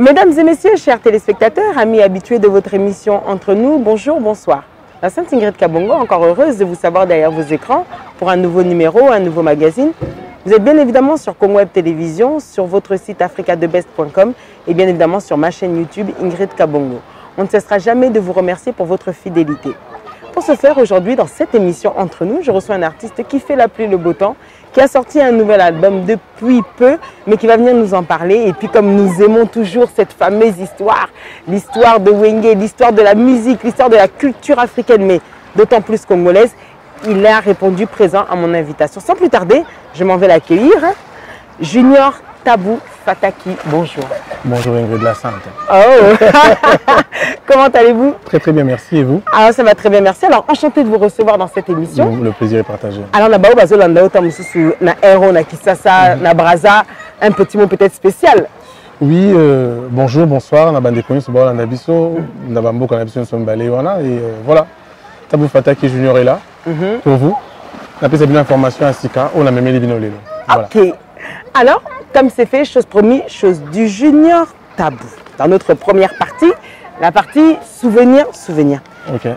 Mesdames et messieurs, chers téléspectateurs, amis habitués de votre émission Entre nous, bonjour, bonsoir. La Sainte Ingrid Kabongo, encore heureuse de vous savoir derrière vos écrans pour un nouveau numéro, un nouveau magazine. Vous êtes bien évidemment sur Congo Télévision, sur votre site africadebest.com et bien évidemment sur ma chaîne YouTube Ingrid Kabongo. On ne cessera jamais de vous remercier pour votre fidélité. Pour ce faire, aujourd'hui, dans cette émission Entre nous, je reçois un artiste qui fait la pluie le beau temps, qui a sorti un nouvel album depuis peu, mais qui va venir nous en parler. Et puis, comme nous aimons toujours cette fameuse histoire, l'histoire de Wenge, l'histoire de la musique, l'histoire de la culture africaine, mais d'autant plus congolaise, il a répondu présent à mon invitation. Sans plus tarder, je m'en vais l'accueillir. Junior Tabou Fataki, bonjour. Bonjour Ingrid Lassante. Oh Comment allez-vous? Très très bien, merci. Et vous? Alors ça va très bien, merci. Alors enchanté de vous recevoir dans cette émission. Le plaisir est partagé. Alors bao bazolanda ota mosusu na Aero na Kisasa na Braza, un petit mot peut-être spécial. Oui, euh, bonjour, bonsoir. Na bande connu sur na biso, na bamboka na biso sur balé wana et euh, voilà. Tabou Fataki Junior est là Mhm. pour vous. On a fait cette information à Sika, on a même les binolés. Voilà. Ok. Alors, comme c'est fait, chose promis, chose du Junior Tabou. Dans notre première partie, la partie souvenir, souvenir. Ok.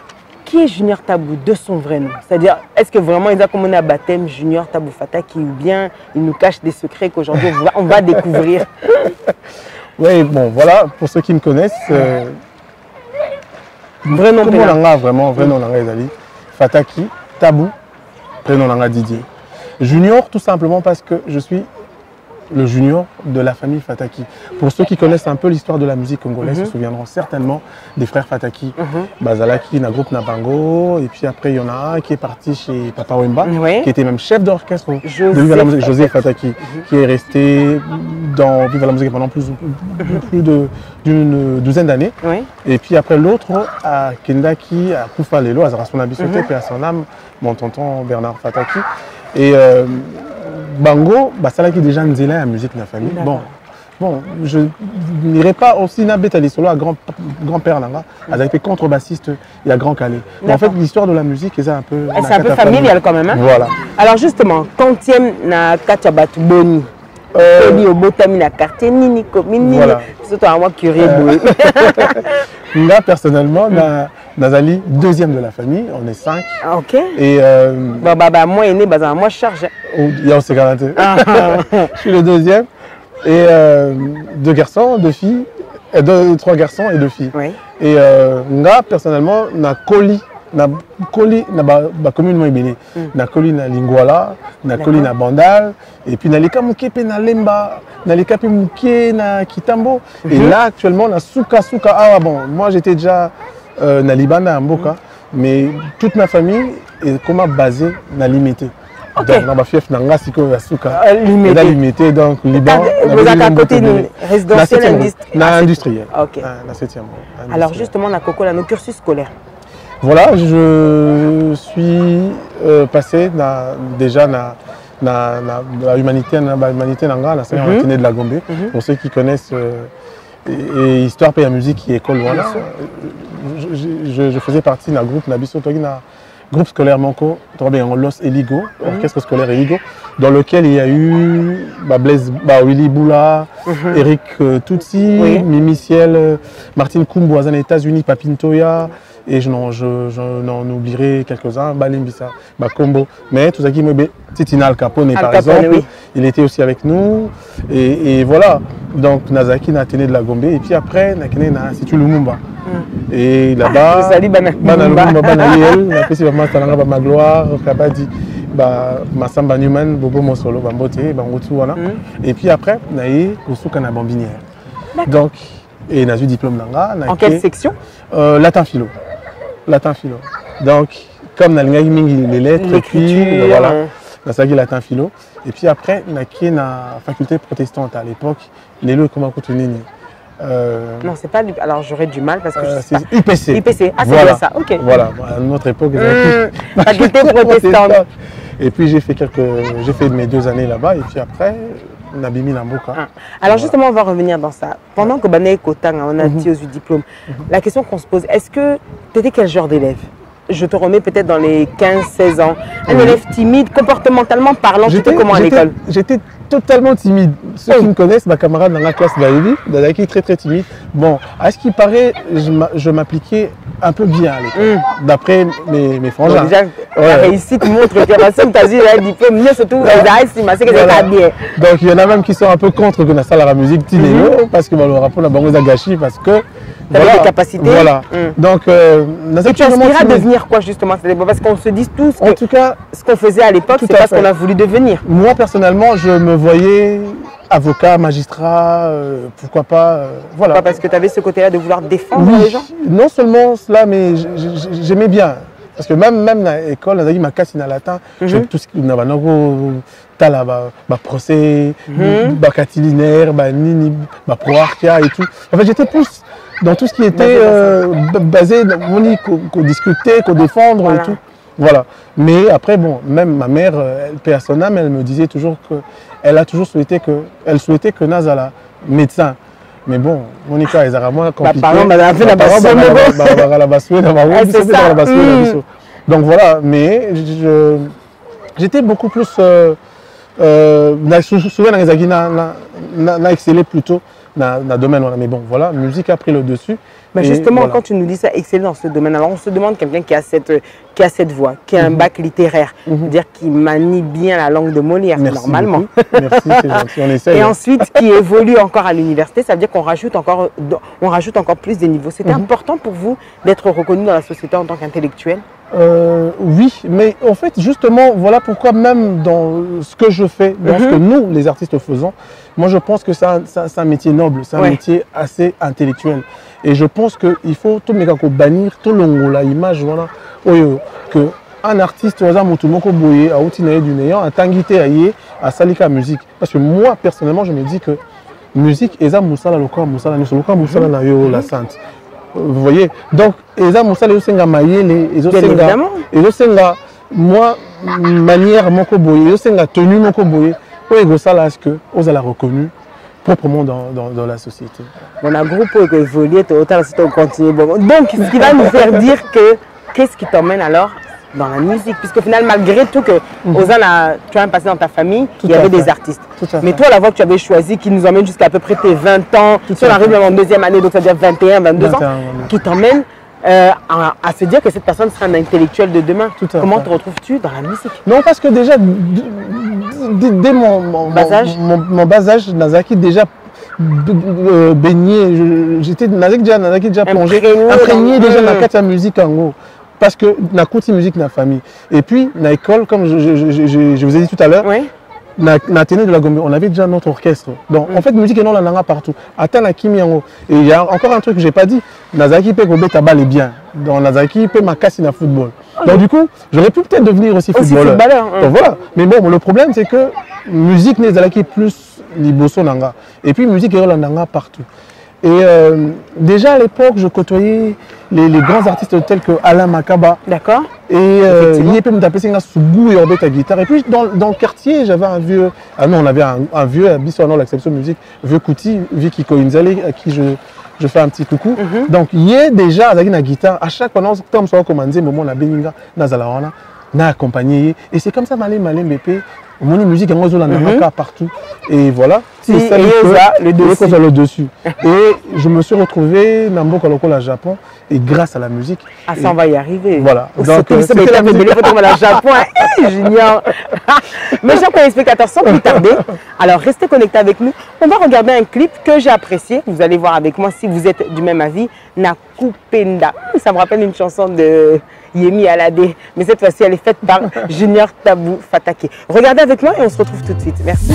Qui est Junior Tabou de son vrai nom? C'est-à-dire, est-ce que vraiment il a comme on a baptême Junior Tabou Fataki ou bien il nous cache des secrets qu'aujourd'hui on va, découvrir? Oui, bon, voilà, pour ceux qui me connaissent, euh, Vrai nom comment nanga vraiment, vrai nom nanga ezali Fataki, Tabou, prénom nanga Didier. Junior, tout simplement parce que je suis le junior de la famille Fataki. Pour ceux qui connaissent un peu l'histoire de la musique congolaise, Mhm. se souviendront certainement des frères Fataki. Mhm. Bazalaki, na groupe Nabango, et puis après il y en a un qui est parti chez Papa Wemba, Oui. qui était même chef d'orchestre de Vive la musique, José Fataki. Fataki, qui est resté dans Vive la musique pendant plus, plus de- d'une douzaine d'années. Oui. Et puis après l'autre, à Kendaki, à Koufa Lelo, à Zarasona Bissote, Mhm. puis à son âme, mon tonton Bernard Fataki. Et euh, Bango, ça là qui est déjà Nzela la musique de la famille. Bon, bon, je n'irai pas aussi na bête à solo à grand grand-père Nanga, avec contrebassiste et à Grand Calais. Mais en fait, l'histoire de la musique, c'est un peu. C'est un peu familial quand même. Hein Voilà. Alors justement, quantième na kati ya bato boni Euh, obi obotami na quartier nini komi nini à moi curie boye Là, personnellement, na, Nazali, deuxième de la famille, on est cinq. Ah, ok Et euh, Bah, bah, bah, moi aîné baza moi charge il y a aussi garanti. Ah, Je suis le deuxième. Et euh, deux garçons, deux filles, deux, trois garçons et deux filles. oui Et euh, nga personnellement na koli na koli na ba, ba commune mo ebele Mm. na koli na lingwala na koli D'accord. na bandal et puis naleka moke mpe na lemba naleka mpe moke na kitambo et Mhm. là actuellement na suka suka awa bon moi j'étais déjà euh, na libanda ya mboka Mm. mais toute ma famille est comment basée na limité Ok. donc na bafief na nga sikoyo ya suka Euh, limité. eza limité donc liban na vous êtes à Liban côté Mboka de ebele. résidentiel Na septième industri- rue. na ah, c'est- industriel Ok. Ah, na septième rue, alors industriel. justement na koko là nos cursus scolaires Voilà, je suis euh, passé na, déjà na, na, na, la humanité, na, la humanité nanga, la Mhm. de la Gombe. Mhm. Pour ceux qui connaissent euh, et, et histoire et la musique qui est école voilà, je, je- je- je faisais partie d'un groupe na biso toki na groupe scolaire Manco, Los Eligo, orchestre scolaire Eligo, dans lequel il y a eu bah, Blaise, bah, Willy Boula, Mhm. Eric euh, Tutsi, Oui. Mimi Ciel, euh, Martine Kumbo aux États-Unis, Papintoya, et je n'en, je, je oublierai quelques-uns, Balimbisa, Bakombo. Mais tout ça qui me Titina Al Capone, Al par Capone, exemple, oui. il était aussi avec nous. Et, et voilà, donc Nazaki n'a tenu de la Gombe. Et puis après, Nakene na Institut Lumumba. Et là-bas, Ozali bana Lumumba. Bana Yel, vraiment talanga ba magloire, kabadi, ba Masamba Newman, Bobo Mosolo, Bambote, Bangotu, voilà. Mhm. Et puis après, naye kosuka na bambinière. Donc, et n'a eu diplôme nanga, na en quelle section? Euh, latin philo. Latin philo. Donc, comme mingi les lettres, et puis voilà, nasalaki latin philo. Et puis après, nakie na faculté protestante. À l'époque, lelo comment nini. Euh, non c'est pas du- alors j'aurais du mal parce que euh, c'est IPC ah c'est Voilà. bien ça. Ok. Voilà, à notre époque, Hmm, faculté protestante. Et puis j'ai fait quelques, j'ai fait mes deux années là-bas. Et puis après. Ah. Alors justement, on va revenir dans ça. Pendant que Bané Kotang, on a dit aux diplômes, la question qu'on se pose, est-ce que tu étais quel genre d'élève? Je te remets peut-être dans les 15-16 ans. Un Oui. élève timide, comportementalement parlant, tu étais comment à l'école? J'étais totalement timide. Ceux qui me connaissent, ma camarade dans la classe d'Aïdi, Dadaki très très timide. Bon, à ce qui paraît, je m'a- je m'appliquais un peu bien à l'école, d'après mes, mes Donc frangins. déjà, la réussite montre que parce que tu as eu un diplôme, mieux surtout, les c'est que c'est bien. Donc il y en a même qui sont un peu contre que na salle la musique Tinéo parce que bah, le rapport la bango gâchis parce que T'avais des capacités. Voilà. Mm. Donc euh, Et tu à devenir quoi justement Parce qu'on se dit tous En que tout cas, ce qu'on faisait à l'époque, c'est à pas ce qu'on a voulu devenir. moi personnellement, je me voyais avocat, magistrat, euh, pourquoi pas, euh, voilà. Pas parce que tu avais ce côté-là de vouloir défendre Oui, les gens non seulement cela, mais j'aimais bien. Parce que même même na école, nazaki makasi na latin, je- Mhm. tout ce qui na banoko tala ba, ba procès, Mhm. ba catilinaire, ba nini, ba proarchia et tout. En fait, j'étais plus dans tout ce qui était Basé euh, on qu'on qu'on discutait, qu'on défendre Voilà. et tout. Voilà. Mais après, bon, même ma mère, euh, elle, paix elle me disait toujours que elle a toujours souhaité que, elle souhaitait que Nazala médecin. Mais bon, Monica, compliqué. bah, Ah, basue na Mm. biso. Donc voilà, mais je- j'étais beaucoup plus. Euh, euh, na- sou- souvent, dans les agis, na, na, na, na excellé plutôt dans le domaine. Mais bon, voilà, musique a pris le dessus. Mais justement, voilà. quand tu nous dis ça, excellent dans ce domaine, alors on se demande quelqu'un qui a cette, qui a cette voix, qui a un bac littéraire, Mhm. dire qui manie bien la langue de Molière, Merci normalement. Merci, c'est gentil, on essaye. Et ensuite, qui évolue encore à l'université, ça veut dire qu'on rajoute encore, on rajoute encore plus de niveaux. C'était Mhm. important pour vous d'être reconnu dans la société en tant qu'intellectuel? Euh, oui, mais en fait, justement, voilà pourquoi même dans ce que je fais, dans ce Mhm. que nous, les artistes, faisons, moi je pense que c'est un, métier noble, c'est un Ouais. métier assez intellectuel. Et je pense qu'il faut tout le bannir tout le monde, la image, voilà, que un artiste, motu moko boye, auti na ye du néant, atangi te aye, asali ka musique. Parce que moi, personnellement, je me dis que musique, eza musala lokola musala nyonso, lokola musala na yo la sainte. Vous voyez Donc, eza musala ezosenga mayele, ezosenga mwa manière moko boye ezosenga tenue moko boye oyo ekosala ce que ozala reconnu proprement dans, dans, dans la société. On a groupe qui évolue, autant si on continue. Bon, Donc, ce qui va nous faire dire que qu'est-ce qui t'emmène alors dans la musique Puisqu'au final, malgré tout, que Ozana, tu as passé dans ta famille, Tout il y avait fait. des artistes. Mais toi, la voix que tu avais choisie, qui nous emmène jusqu'à à peu près tes 20 ans, Tout si on arrive même en deuxième année, donc ça veut dire 21, 22 ans, 21, ouais. qui t'emmène euh, à, à se dire que cette personne sera un intellectuel de demain. Tout Comment fait. te retrouves-tu dans la musique? Non, parce que déjà, dès mon, mon, Bas âge? mon, mon bas âge, Nazaki déjà euh, baigné, j'étais déjà, déjà plongé, Imprégné dans- déjà Mm. dans la musique en gros. Parce que na kuti musique na famille. Et puis, na école, comme je, je, je, je- je vous ai dit tout à l'heure, Oui. na, de la Gombe, on avait déjà notre orchestre. Donc, en fait, musique est non la nanga partout. Atteint la kimi yango. Et il y a encore un truc que j'ai pas dit. Nazaki peut gobe tabal est bien. Donc, Nazaki peut makasi na football. Donc, du coup, j'aurais pu peut-être devenir aussi Aussi footballeur. footballeur, hein. Donc, voilà. Mais bon, le problème, c'est que musique n'est Zalaki plus liboso nanga. Et puis, musique est la nanga partout. Et euh, déjà à l'époque, je côtoyais les, les grands artistes tels que Alain Makaba, D'accord et euh, c'est un sougou et embête ta guitare. Et puis dans, dans le quartier, j'avais un vieux. Ah non, on avait un, un vieux, à Bissonnant, l'exception musique, vieux Kouti, Vicky Koinzale, à qui je, je fais un petit coucou. Mhm. Donc, il y a déjà avec la guitare, à chaque fois, on comme ça, commandé, moment, on a Beninga, Nazalawana, na accompagné. Et c'est comme ça, malé, malé, bépé. Mon musique, on a Mhm. partout. Et voilà. Si, C'est ça et que- Eza, le dessus. Et je me suis retrouvé dans Mboka Lokola, Japon. Et grâce à la musique. Ah, ça, on va y arriver. Voilà. Euh, Junior. Mes chers téléspectateurs, sans plus tarder, alors restez connectés avec nous. On va regarder un clip que j'ai apprécié. Vous allez voir avec moi si vous êtes du même avis. Nakupenda. Ça me rappelle une chanson de Yemi Alade. Mais cette fois-ci, elle est faite par Junior Tabou Fatake. Regardez avec moi et on se retrouve tout de suite. Merci.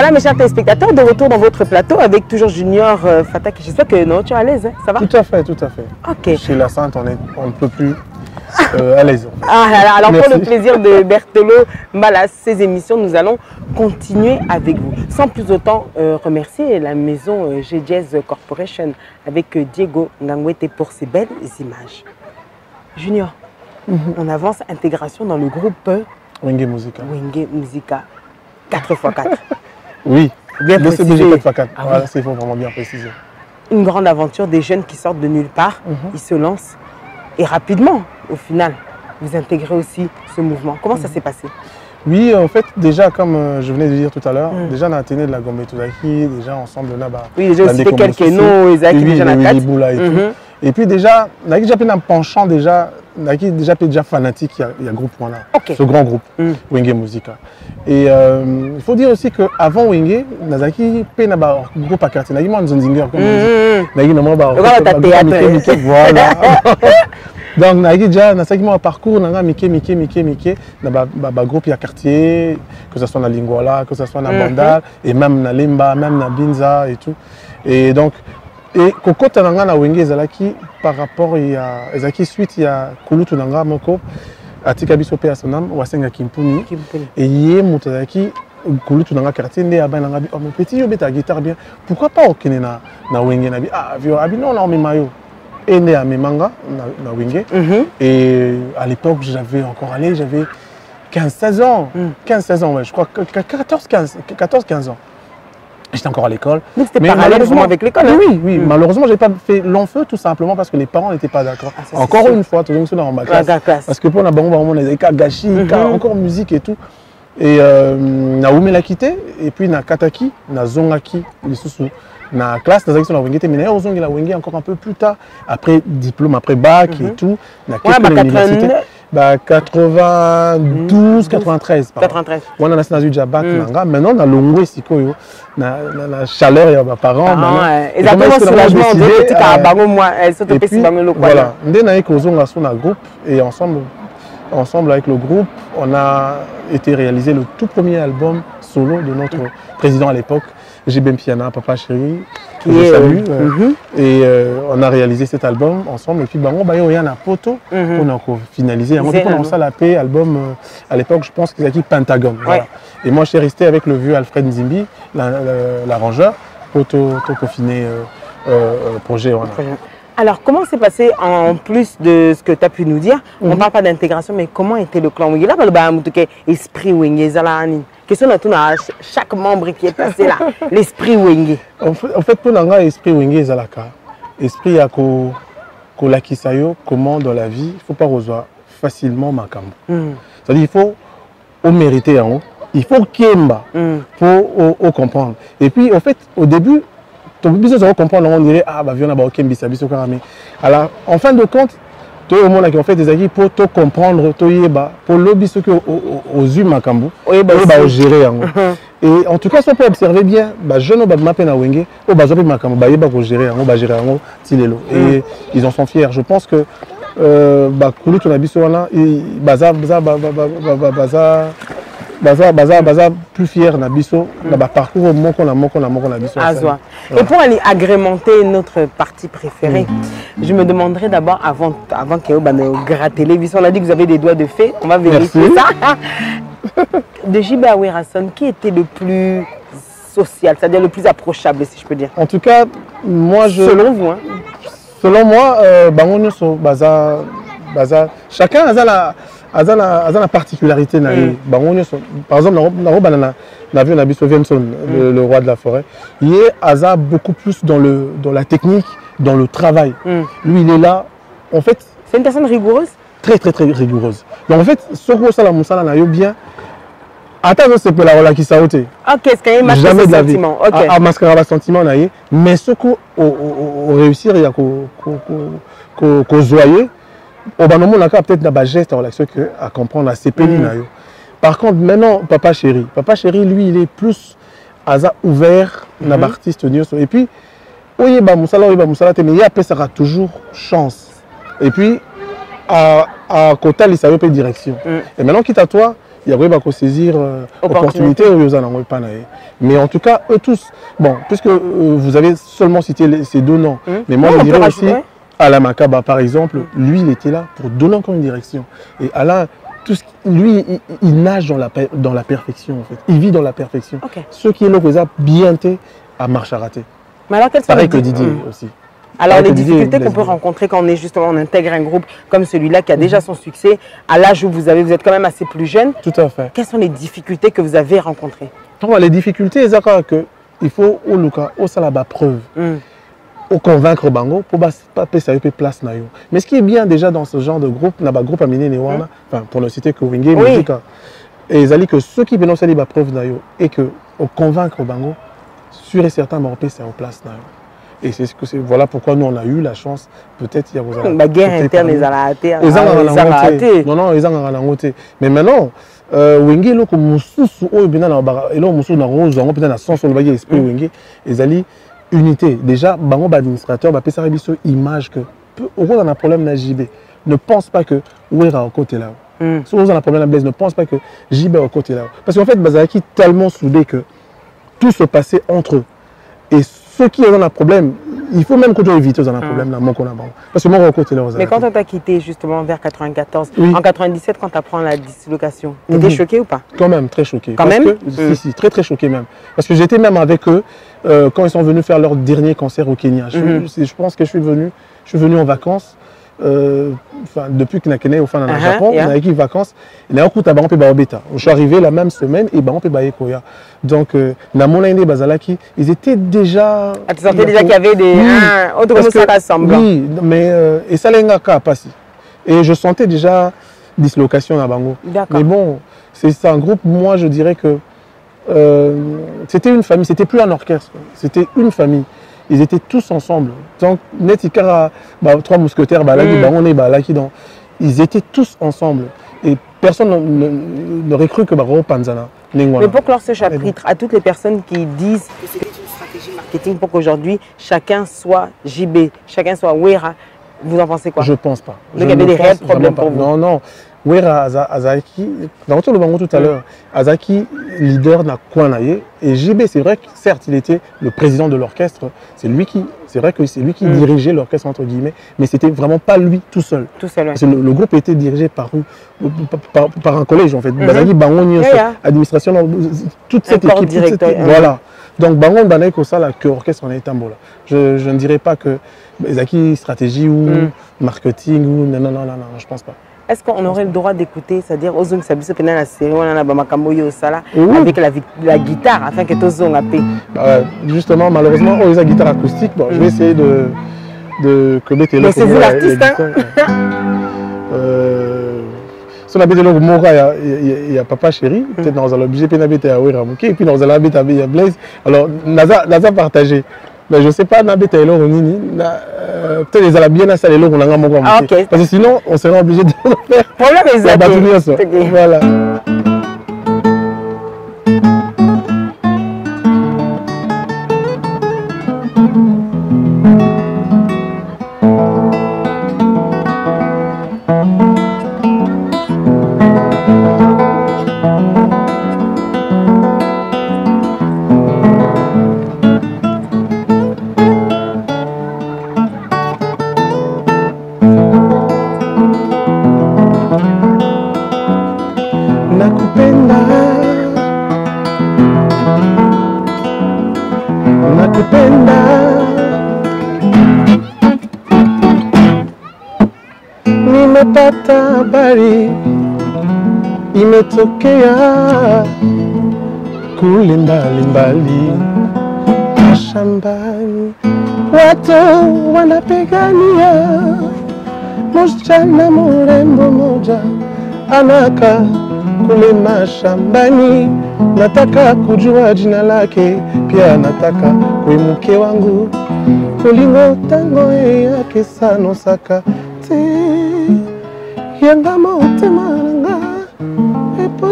Voilà mes chers téléspectateurs, de retour dans votre plateau avec toujours Junior euh, Fatake. J'espère que non, tu es à l'aise, hein. ça va? Tout à fait, tout à fait. Ok. Chez la Sainte, on, est, on ne peut plus euh, à l'aise. Ah là là, alors pour le plaisir de Bertolo Malas, ces émissions, nous allons continuer avec vous. Sans plus autant euh, remercier la maison euh, G-Jazz Corporation avec Diego Ngangwete pour ces belles images. Junior, on avance intégration dans le groupe Wenge Musica. Wenge Musica 4x4. Oui. Bien précisé. 4 4 Ah Voilà, oui. c'est faut vraiment bien préciser. Une grande aventure des jeunes qui sortent de nulle part, Mhm. ils se lancent et rapidement, au final, vous intégrez aussi ce mouvement. Comment ça s'est passé? Oui, en fait, déjà, comme euh, je venais de dire tout à l'heure, Mm. déjà, on a tenu de la Gombe Tuzaki, déjà, ensemble là-bas. Oui, aussi des quelques noms, Isaac, oui, déjà le la Boula et tout. Et puis déjà, on a déjà un penchant déjà, a déjà déjà fanatique, il y a, il y a groupe Wana, Ok. ce grand groupe, Mm. Wenge Musica. Et euh, il faut dire aussi qu'avant Wenge, Nazaki, pe na ba groupe à quartier, Nazaki, moi, Nzonzinger, comme on dit. Nazaki, na moi, ba Lokola ta ba- théâtre. Mike, Mike, voilà. Donc, Nazaki, déjà, Nazaki, moi, parcours, Nanga, Mike, Mike, Mike, Mike, na ba, ba, ba groupe à quartier, que ce soit na Lingwala, que ce soit Mhm. Bandal, et même na Lemba, même na Binza et tout. Et donc, et kokota na nga na wenge ezalaki par rapport ya ezalaki suite ya kulutu na nga moko atika biso mpe ya sonam wasengaki mpuni Kimpuni. e ye moto azalaki kulutu na nga quartier nde abai na nga bi oh, mon petit yo obeta guitare bien. Pourquoi pas okende na, na wenge na bi? Ah vio abi non na omema yo. E nde amema nga na, na wenge. Mhm. et à l'époque j'avais encore allé j'avais 15-16 ans. Mm. 15-16 ans ouais, je crois 14-15 ans j'étais encore à l'école c'était Mais parallèle malheureusement- avec l'école. hein oui, oui, Mm. malheureusement, j'ai pas fait long feu tout simplement parce que les parents n'étaient pas d'accord. Ah, encore une fois, tout le monde dans ma Ouais, classe. la classe. Parce que pour la on a des cas gâchis, Mhm. cas encore musique et tout. Et euh, na Oumé l'a quitté, et puis na Kataki, na Zongaki, les sous na classe, na Zaki, na Wengete, mais na Ozongi, la Wenge encore un peu plus tard, après diplôme, après bac et Mhm. tout, na Ouais, quelques bah, universités. 89, Bah, 92, 93. par là. 93. wana nasi nazwi jabat Mm. na nga maintenant nalongwe sikoyo na, na, na chaleur ya baparent voilà, nde naye kozonga so na groupe et ensemble, ensemble avec le groupe, on a été réaliser le tout premier album solo de notre président à l'époque, JB Piana, Papa Chéri, que Qui je salue. euh, mhm, Et euh, on a réalisé cet album ensemble. Et puis, bah, il y a un poteau mhm. on a finalisé. On C'est a commencé à l'appeler album, euh, à l'époque, je pense qu'ils avaient dit Pentagon. Voilà. Et moi, je suis resté avec le vieux Alfred Nzimbi, la- la- l'arrangeur, pour tout, tout peaufiner euh, euh, euh, projet. Alors, comment s'est passé, en plus de ce que tu as pu nous dire, on ne Mhm. parle pas d'intégration, mais comment était le clan cas, esprit. Question à ch- chaque membre qui est passé là, l'esprit Wenge. En fait, pour l'anga, esprit wenge ezalaka. Esprit ya ko kolakisa yo comment dans la vie, il faut pas rejoindre facilement makambo. Mhm, C'est-à-dire il faut au mériter en haut. Il faut kemba. mhm. pour au, au comprendre. Et puis, en fait, au début, donc biso toko comprendre yango ondire ah bavio na baokembisa biso kaka me alors en fin de compte toyomonaki en fait ezalaki mpo tocomprendre toyeba mpo lobi soki ozwi makambo oyeba ogéré yango uh-huh. et en tout cas so mpe observe bien bajeune oyo babima mpe na wenge oyo bazwa mpe makambo bayeba kogéré yango bagéré yango ti lelo et hmm. ils en sont fiers. Je pense que bakulutu na biso wana baza baza, baza, baza, plus fier na biso na baparcours moko na moko na moko na biso Azwa. Et pour aller agrémenter notre partie préférée, je me demanderais d'abord, avant, avant que vous nous gratter les vis, on a dit que vous avez des doigts de fée, on va vérifier Merci. ça. De J.B. Awerason, qui était le plus social, c'est-à-dire le plus approchable, si je peux dire? En tout cas moi je Selon vous, hein selon moi euh, bango nyonso baza baza chacun aza na aza na aza na particularité na ye. Mm. bango nyonso par exemple na robana na na vieux na biso Venson le, le roi de la forêt. Ye aza beaucoup plus dans le dans la technique dans le travail. Mm. lui il est là en fait C'est une personne rigoureuse? très très très rigoureuse. Donc en fait soki osala mosala na yo bien ata azosepela kolakisa yo te jamais de la vie. amaskara basentiment na ye mais soki oréussir ya ko- ko- kozwa ye obanomonaka peut-être na bageste ya relation ke acomprendre asepeli Mm. na yo par contre maintenant papa chéri papa chéri lui il est plus aza ouvert na Mhm. baartiste nyonso et puis oyeba mosala oyeba mosala te mais ye apesaka toujours chance et puis akotalisa yo mpe direction Mm. et maintenant quitte à toi ya koyeba kosaisir Opportunité. oyo oza nango epa na ye mais en tout cas eux tous bon puisque euh, vous avez seulement cité les- ces deux noms Mm. mais moi Non, je dirais aussi. Alain Makaba, par exemple, lui, il était là pour donner encore une direction. Et Alain, tout ce lui, il, il nage dans la, dans la perfection, en fait. Il vit dans la perfection. Ok. Ce qui est ça bien à marche à rater. Mais alors, quelles sont Pareil les que di- Didier Hum. aussi. Alors, Pareil les difficultés qu'on peut rencontrer quand on est justement, on intègre un groupe comme celui-là qui a déjà son succès, à l'âge où vous avez, vous êtes quand même assez plus jeune. Tout à fait. Quelles sont les difficultés que vous avez rencontrées? Les difficultés, c'est que il faut au Luka, au Salaba preuve. Hum. Au convaincre bango pour pas pas pesa yo pe place na yo mais ce qui est bien déjà dans ce genre de groupe na ba groupe amine ne wana enfin pour ne citer que Wingé Oui. et ezali que ceux qui venaient sali ba preuve na yo et que au convaincre bango sûr et certain ba pesa yo place na yo et c'est ce que c'est voilà pourquoi nous on a eu la chance peut-être il y a La guerre interne, ils rater. ezangaka ils allaient te rater. non non ezangaka nango te mais maintenant euh, wenge eloko mosusu oyo mpena na eloko mosusu na kozwa yango mpena na sens oyo olobaki esprit wenge ezali unité. Déjà bango baadministrateur bapesaka biso image que peu- okoza na problème na jb ne pense pas que wera okotela Hum. soki oza na problème na blaise ne pense pas que jb okotela parce qu'en fait bazalaki tellement soudé que tout se passait entre eux. Et ceux qui ont un problème il faut même que tu évites un problème na bango parce que moko okotela Mais quand on t'a quitté justement vers 94, Oui. en 97, quand tu apprends la dislocation, tu étais Mhm. choqué ou pas? Quand même, très choqué. Quand Parce même? que- Mm. Si, si, très très choqué même. Parce que j'étais même avec eux euh, quand ils sont venus faire leur dernier concert au Kenya. Je, Mhm. je pense que je suis venu, je suis venu en vacances. Euh, depuis que Nakene au fin le Uh-huh, Japon, on a eu vacances. Et là, on a Baobeta. Je suis arrivé la même semaine et Baron Bayekoya. Donc, euh, na Monaïne Bazalaki, ils étaient déjà. Ah, Tu sentais déjà qu'il y avait des. Oui, Ah, autre chose, ça rassemble. Oui, mais euh, et ça l'engaka pas si. Et je sentais déjà dislocation à Bango. D'accord. Mais bon, c'est c'est un groupe, moi je dirais que euh, c'était une famille, c'était plus un orchestre, c'était une famille. Ils étaient tous ensemble. Donc, Netikara, bah, trois mousquetaires, bah, Laki, Mm. bah, on est, bah, donc, ils étaient tous ensemble. Et personne ne- ne- n'aurait cru que Baro Panzana. Mais pour clore ce chapitre, à toutes les personnes qui disent que c'est une stratégie marketing pour qu'aujourd'hui chacun soit JB, chacun soit Wera, vous en pensez quoi? Je pense pas. Donc, il y avait des réels problèmes pour vous. Non, non. Wera Aza- Azaki, dans le bango tout à Mm. l'heure, Azaki, leader na Kwanaye, et JB, c'est vrai que certes, il était le président de l'orchestre, c'est lui qui, c'est vrai que c'est lui qui Mm. dirigeait l'orchestre entre guillemets, mais c'était vraiment pas lui tout seul. Tout seul. ouais. Le, le groupe était dirigé par, par, par- un collège en fait. Bazaki Bango Nyonso, Yeah, yeah. administration, toute cette équipe. toute cette- directeur, mhm. voilà. Donc Bango Banaï Kosala, que orchestre en est Tambola. Je, je ne dirais pas que Zaki stratégie ou Mm. marketing ou non, non, non, non, non, je pense pas. Est-ce qu'on aurait le droit d'écouter, c'est-à-dire Ozong Sabiso pendant la série, on a Bamakambo Sala, avec la, guitare, afin que Tozong a paix Bah justement, malheureusement, oh, la guitare acoustique, bon, je vais essayer de, de commettre Mais c'est vous l'artiste, hein. Euh, si on habite le Mora, il y a- il y, a- il y a Papa Chéri, peut-être dans l'objet, puis on habite à Mouké, et puis dans l'habit à Blaise. Alors, Naza, Naza partagé. Mais je ne sais pas, n'habite à Eloro Nini, na- euh, peut-être mot Ah. Parce que sinon, on serait obligé de faire. Problème. Voilà. Imetokea kule mbali mbali mashambani watu wanapigania msichana mrembo moja anaka kule mashambani. Nataka kujua jina lake, pia nataka kwe mke wangu kulingo tango yake sano saka te yanga motema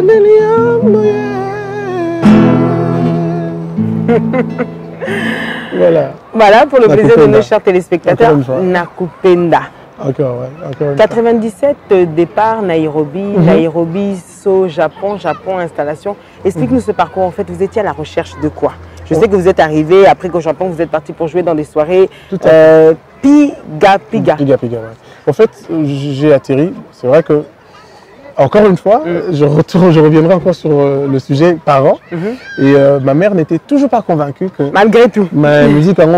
Voilà, Voilà, pour le plaisir de nos chers téléspectateurs. Nakupenda. encore, ouais, encore une fois. 97, euh, départ, Nairobi, Mhm. Nairobi, So, Japon, Japon, installation. Explique-nous ce parcours. En fait, vous étiez à la recherche de quoi? Je sais que vous êtes arrivé, après qu'au Japon, vous êtes parti pour jouer dans des soirées. Tout à Euh, Piga Piga. Piga Piga, ouais. En fait, j'ai atterri. C'est vrai que, encore une fois, Mm. je, retourne, je reviendrai encore sur euh, le sujet parents. Mhm. Et euh, ma mère n'était toujours pas convaincue que Malgré tout. ma musique en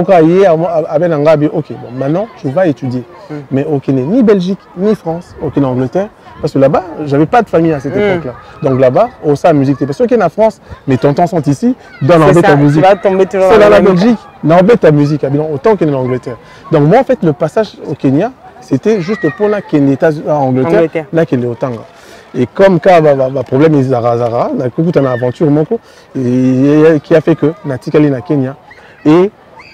avec ok, bon, maintenant, je vais étudier. Mm. Mais au Kenya, ni Belgique, ni France, au Kenya, Angleterre. Parce que là-bas, j'avais pas de famille à cette Mm. époque-là. Donc là-bas, au sein de la musique, parce que Kenya, France, mes tontons sont ici, l'embête ça, ta tu musique. vas tomber toujours dans la la Belgique, n'embête ta musique, autant qu'en Angleterre. Donc moi, en fait, le passage au Kenya, c'était juste pour la Kenya, en Angleterre, Angleterre. là qu'il est au Tanga. Et comme bah, bah, problème est Zara Zara, na kuku tana aventure moko, qui a fait que na tikali na Kenya. Et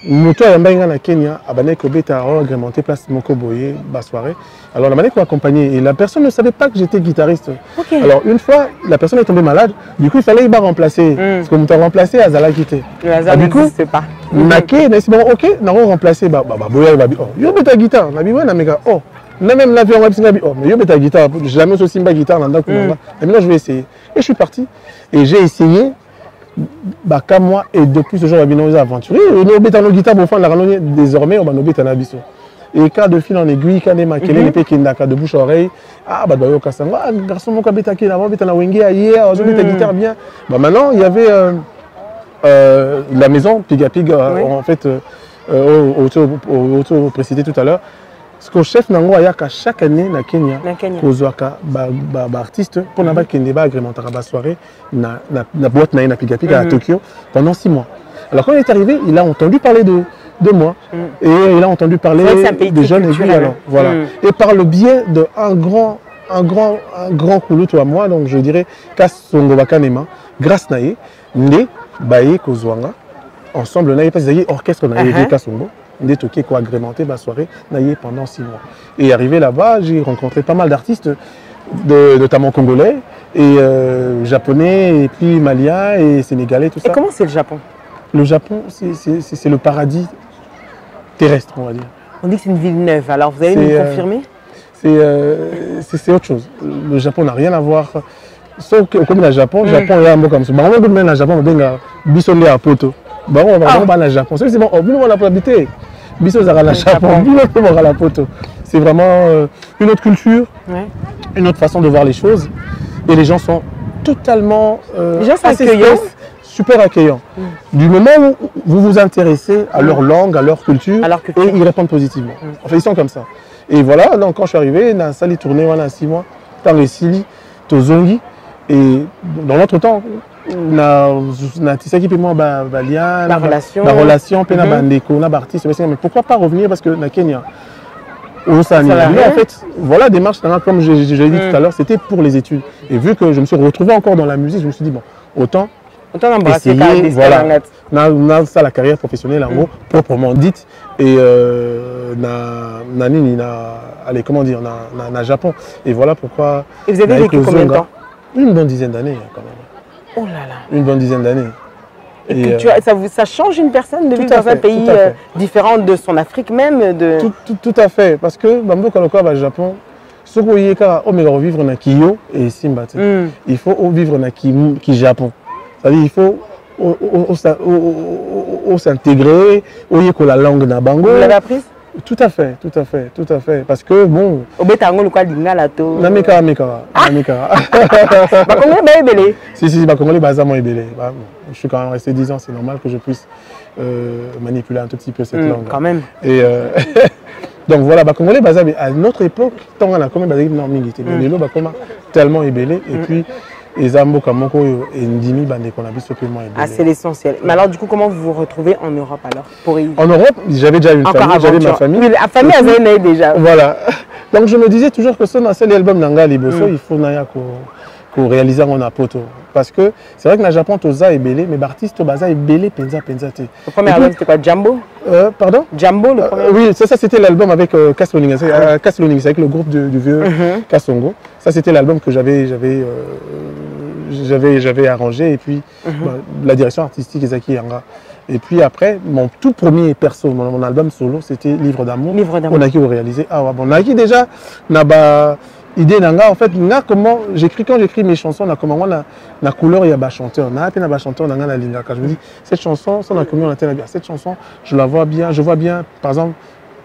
moto ayamba nga na Kenya, abane kobeta agrémenté place moko boye, ba soirée. Alors la manière qu'on accompagné, et la personne ne savait pas que j'étais guitariste. Ok. Alors une fois, la personne est tombée malade, du coup il fallait y ba remplacer. Mm. Parce que moto remplacé, Azala quitté. Le hasard Ah, du coup, nake nasi bango ok nango remplace ba- ba- baboya babi oh yo beta guitare nabi wana meka oh na même l'avion wapi singa bi oh mais yo beta guitare jamais so simba guitare na ndako nanga et maintenant je vais essayer et je suis parti et j'ai essayé baka moi et depuis ce jour babi nos aventuriers no beta no guitare pour faire la randonnée désormais on va beta na biso et quand de fil en aiguille quand des makelele mpe kendaka de bouche à oreille ah bato bayoka sango ah garçon moko abetaki na beta na wenge aye azobeta Mm. guitare bien bah maintenant il y avait euh, euh, la maison Piga Pig, euh, Oui. en fait, euh, euh, au- au- au- au- au- précité tout à l'heure, ce que chef nango ayaka chaque année na Kenya, kozwaka ba, ba, ba artiste pour na bakende ba agrémentaka ba soirée na, na, na boîte na ye na à Mhm. Tokyo pendant six mois. Alors quand il est arrivé, il a entendu parler de, de moi Mhm. et il a entendu parler un des jeunes culturel, alors voilà. Mhm. Et par le biais d'un grand un grand un grand kulutu à moi donc je dirais Kasongo Bakanema grâce na ye nde baye kozwanga ensemble na ye parce que orchestre na ye Uh-huh. uh Kasongo nde toki ko agrémenté ba soirée na ye pendant six mois et arrivé là-bas j'ai rencontré pas mal d'artistes notamment congolais et euh, japonais et puis maliens et sénégalais tout Et ça comment c'est le Japon? Le Japon c'est- le paradis terrestre on va dire On dit que c'est une ville neuve, alors vous allez nous euh, confirmer? c'est euh, c'est- autre chose. Le Japon n'a rien à voir. Sauf que comme le Japon, le Mm. Japon est un peu comme ça. Bango même le Japon, on dit biso nde à poto. Bango on Ah. va dans le Japon. C'est bon, oh, on a pas habité. Biso zara la on la. C'est vraiment euh, une autre culture, Ouais. une autre façon de voir les choses. Et les gens sont totalement euh, Les gens sont accueillants. super accueillants. Du moment où vous vous intéressez à leur langue, à leur culture, À leur culture. et ils répondent positivement. Enfin, ils sont comme ça. Et voilà, donc quand je suis arrivé, dans la tournée voilà, six mois, dans les Sili, Tozongi. Et dans l'autre temps, na na tisaki pe moi ba ba lien La na ba- relation. ba relation pe na Mhm. ba ndeko na ba artiste mais pourquoi pas revenir? Parce que na Kenya va Mais en fait, voilà, démarche, comme je, je, je l'ai dit Mm. tout à l'heure, c'était pour les études. Et vu que je me suis retrouvé encore dans la musique, je me suis dit, bon, autant Autant essayer, voilà. na, na ça la carrière professionnelle en Mm. gros proprement dite et euh, na na nini na allez comment dire na na, na Japon et voilà pourquoi Et vous avez vécu combien de temps? Une bonne dizaine d'années hein, quand même Oh là là. une bonne dizaine d'années Et, Et, que euh, tu as- ça, vous- ça change une personne de vivre dans un pays euh, différent de son Afrique même de... tout, tout, tout à fait parce que bambo kaloka ba Japon soko oyeka omeka revivre na Kiyo te. Hmm. il faut vivre na ki, ki Japon c'est-à-dire il faut s'intégrer oyekola langue na bango tout à fait tout à fait tout à fait. Parce que bon. Obeta yango lokwa lingala to. Nameka meka nameka bakongoli bayebele si si bakongolais baza mwa ebele. Bah, je suis quand même resté 10 ans c'est normal que je puisse euh, manipuler un tout petit peu cette Hmm, langue quand même. Et euh, donc voilà bakongolais baza à notre époque ntango na komi bazalaki na mingi te mais Mm. lelo bakoma tellement ebele. Et puis eza mboka moko oyo endimi bandeko na biso mpe mwa ah c'est l'essentiel. Mais alors du coup comment vous vous retrouvez en Europe alors pour y... en Europe j'avais déjà une encore famille j'avais ma famille. Oui, la famille Et puis- azali na ye déjà. Voilà. Donc je me disais toujours que ce nasali album na ngai liboso Mm. il faut naya ko koréalise yango na poto parce que c'est vrai que na japon toza ebele mais baartiste baza ebele mpenza mpenza te le premier Et puis- album c'était quoi Jambo Euh, pardon? Jambo le premier Euh, oui, ça, ça c'était l'album avec euh, Cass Lonings, euh, Cass Lonings, avec le groupe du vieux Mhm. Kassongo. Ça c'était l'album que j'avais j'avais euh, j'avais j'avais arrangé et puis Mhm. bah, la direction artistique Ezaki Yanga. Et puis après mon tout premier perso, mon, mon album solo, c'était Livre d'amour. Livre d'amour. On a qui réalisé. Ah ouais, bon, on a qui déjà na ba idée nanga en fait nga comment j'écris quand j'écris mes chansons na comment na na couleur il y a ba chanteur. Na pe na ba chanteur nanga na linga quand je me dis cette chanson ça na commis on a bien. Cette chanson je la vois bien je vois bien par exemple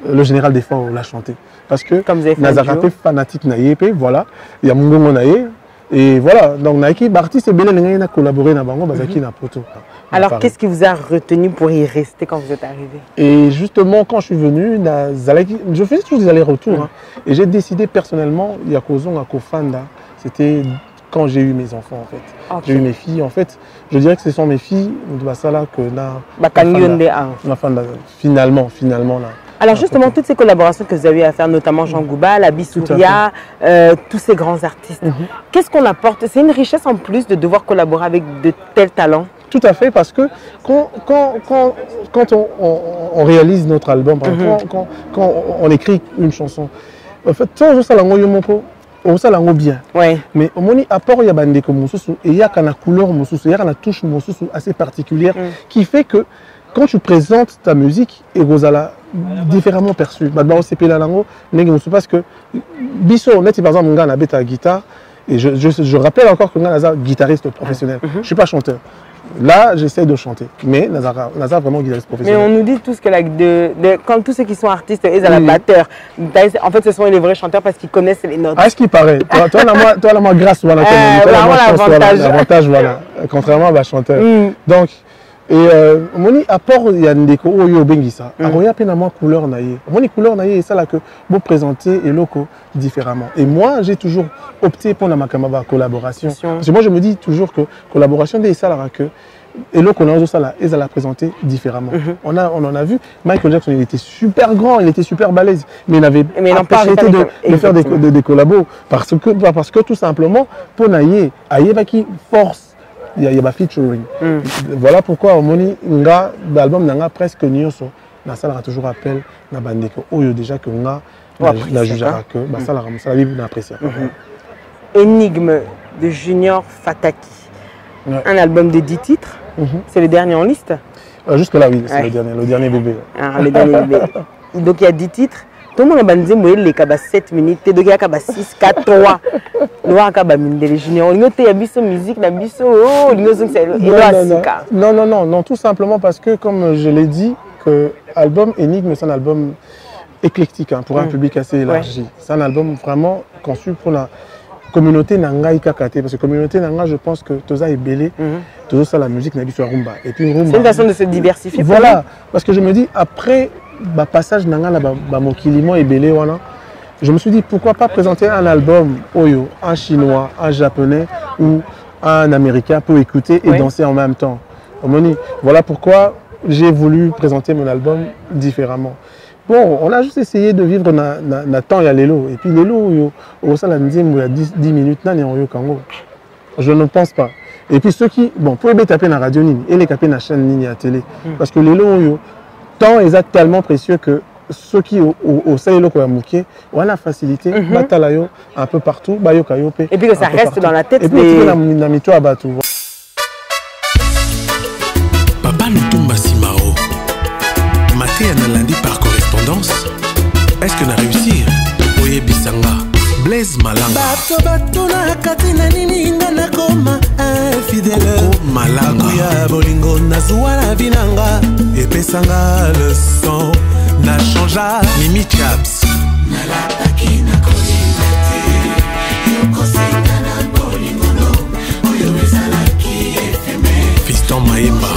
le général des forts l'a chanté. Parce que Comme vous avez fait mpe fanatique na ye mpe voilà ya mongongo na ye et voilà donc nayaki baartiste ebele ndenge na collaboré na bango bazalaki na poto na Mhm. Alors, qu'est-ce qui vous a retenu pour y rester quand vous êtes arrivé? Et justement, quand je suis venu, je faisais toujours des allers-retours. hein. Et j'ai décidé personnellement, il y a Kozonga Kofanda, c'était quand j'ai eu mes enfants en fait. J'ai eu mes filles. En fait, je dirais que ce sont mes filles, Basala, que na. A. Finalement, finalement là. Alors justement, toutes ces collaborations que vous avez à faire, notamment Jean Gouba, la Bissouria, euh, tous ces grands artistes, Mhm. qu'est-ce qu'on apporte? C'est une richesse en plus de devoir collaborer avec de tels talents? Tout à fait, parce que quand, quand, quand, quand on, on- on réalise notre album, par exemple, Mhm. quand, quand, on écrit une chanson, en fait, tant on salango yo moko, on salango bien. Ouais. mais omoni apport ya bandeko mosusu eyaka na couleur mosusu eyaka na touche mosusu assez particulière Mm. qui fait que quand tu présentes ta musique ekozala différemment perçu bato baosepela nango ndenge mosusu parce que biso neti par exemple ngai nabeta guitare et je, je, je rappelle encore que ngai naza guitariste professionnel je suis pas chanteur là j'essaie de chanter mais naza naza vraiment guitariste Mais professionnel on nous dit tous que like, de, de- quand tous ceux qui sont artistes, ils ont la batteur. En fait, ce sont les vrais chanteurs parce qu'ils connaissent les notes. Ah, ce qui paraît. Toi, toi, là, moi, toi, là, moi, grâce, voilà, Euh, toi, là, moi, voilà, l'avantage. l'avantage, voilà. Contrairement à ma chanteur. Mm. Donc, et euh, moni apport ya ndeko oyo obengisa Mm. akoya mpe na mwa couleur na ye. Omoni couleur na ye esalaka boprésenter eloko différemment. Et moi j'ai toujours opté mpona makambo ya collaboration. Collaboration. parce que moi je me dis toujours que collaboration nde esalaka que eloko na ozosala ezala présenté différemment. Mhm. on, a, on en a vu. Michael Jackson il était super grand il était super balèze mais il n'avait pas arrêté de, de- faire des, des, des collabos parce que, parce que tout simplement mpona ye ayebaki force ya, ya bafeaturing Mm. voilà pourquoi omoni nga baalbum na nga presque nyonso nasalaka toujours appel na bandeko oyo déjà que nga na- appréciaka. najugeaka que basalaka mosala bible na appréciaka Énigme de Junior Fataki. Ouais. Un album de 10 titres. Mhm. C'est le dernier en liste. Euh, jusque là oui c'est Ouais. le dernier le dernier bébé Ah, le dernier bébé. Donc il y a 10 titres. Tout le monde a dit que les 7 minutes, donc il y a 6, 4, 3. Le roi a les juniors. Il y a biso musique, la biso, oh, il y a c'est non, non, non. non, non, non, non, tout simplement parce que, comme je l'ai dit, que album Énigme, c'est un album éclectique hein, pour un Mm. public assez élargi. C'est un album vraiment conçu pour la communauté Nanga Ikakate. Parce que communauté Nanga, je pense que Toza est belé, Toza ça la musique n'a sur Rumba. Et puis Rumba. C'est une façon de se diversifier. Voilà, parce que je me dis, après le passage Nanga, na ba- ba Mokilimo et belé, voilà, je me suis dit, pourquoi pas présenter un album Oyo, un chinois, un japonais ou un américain pour écouter et Oui. danser en même temps. Omoni, Voilà pourquoi j'ai voulu présenter mon album différemment. Bon, on a juste essayé de vivre na, na, na temps ya lelo. Et puis lelo, yo, au sein de la 10, 10 minutes, nani en yo kango? Je ne pense pas. Et puis ceux qui, bon, pour taper dans la radio nini, et les taper dans la chaîne nini télé. Parce que les lots, yo, temps est tellement précieux que ceux qui au au au salé loko ya muke, on a la facilité, batala yo un peu partout, ba yo que ça reste partout. dans la tête Et puis des- na mito papa simao. Mateya nalandi par correspondance. Est-ce que na réussir oyebisanga blaise malanga. Bato batunaka tina nini? malanga. Ya bolingo nazwa na binanga epesanga leson na changea. Mimi chaps. Nalapaki na kolinga te yokosenga na bolingono oyo ezalaki efeme fiston mayemba.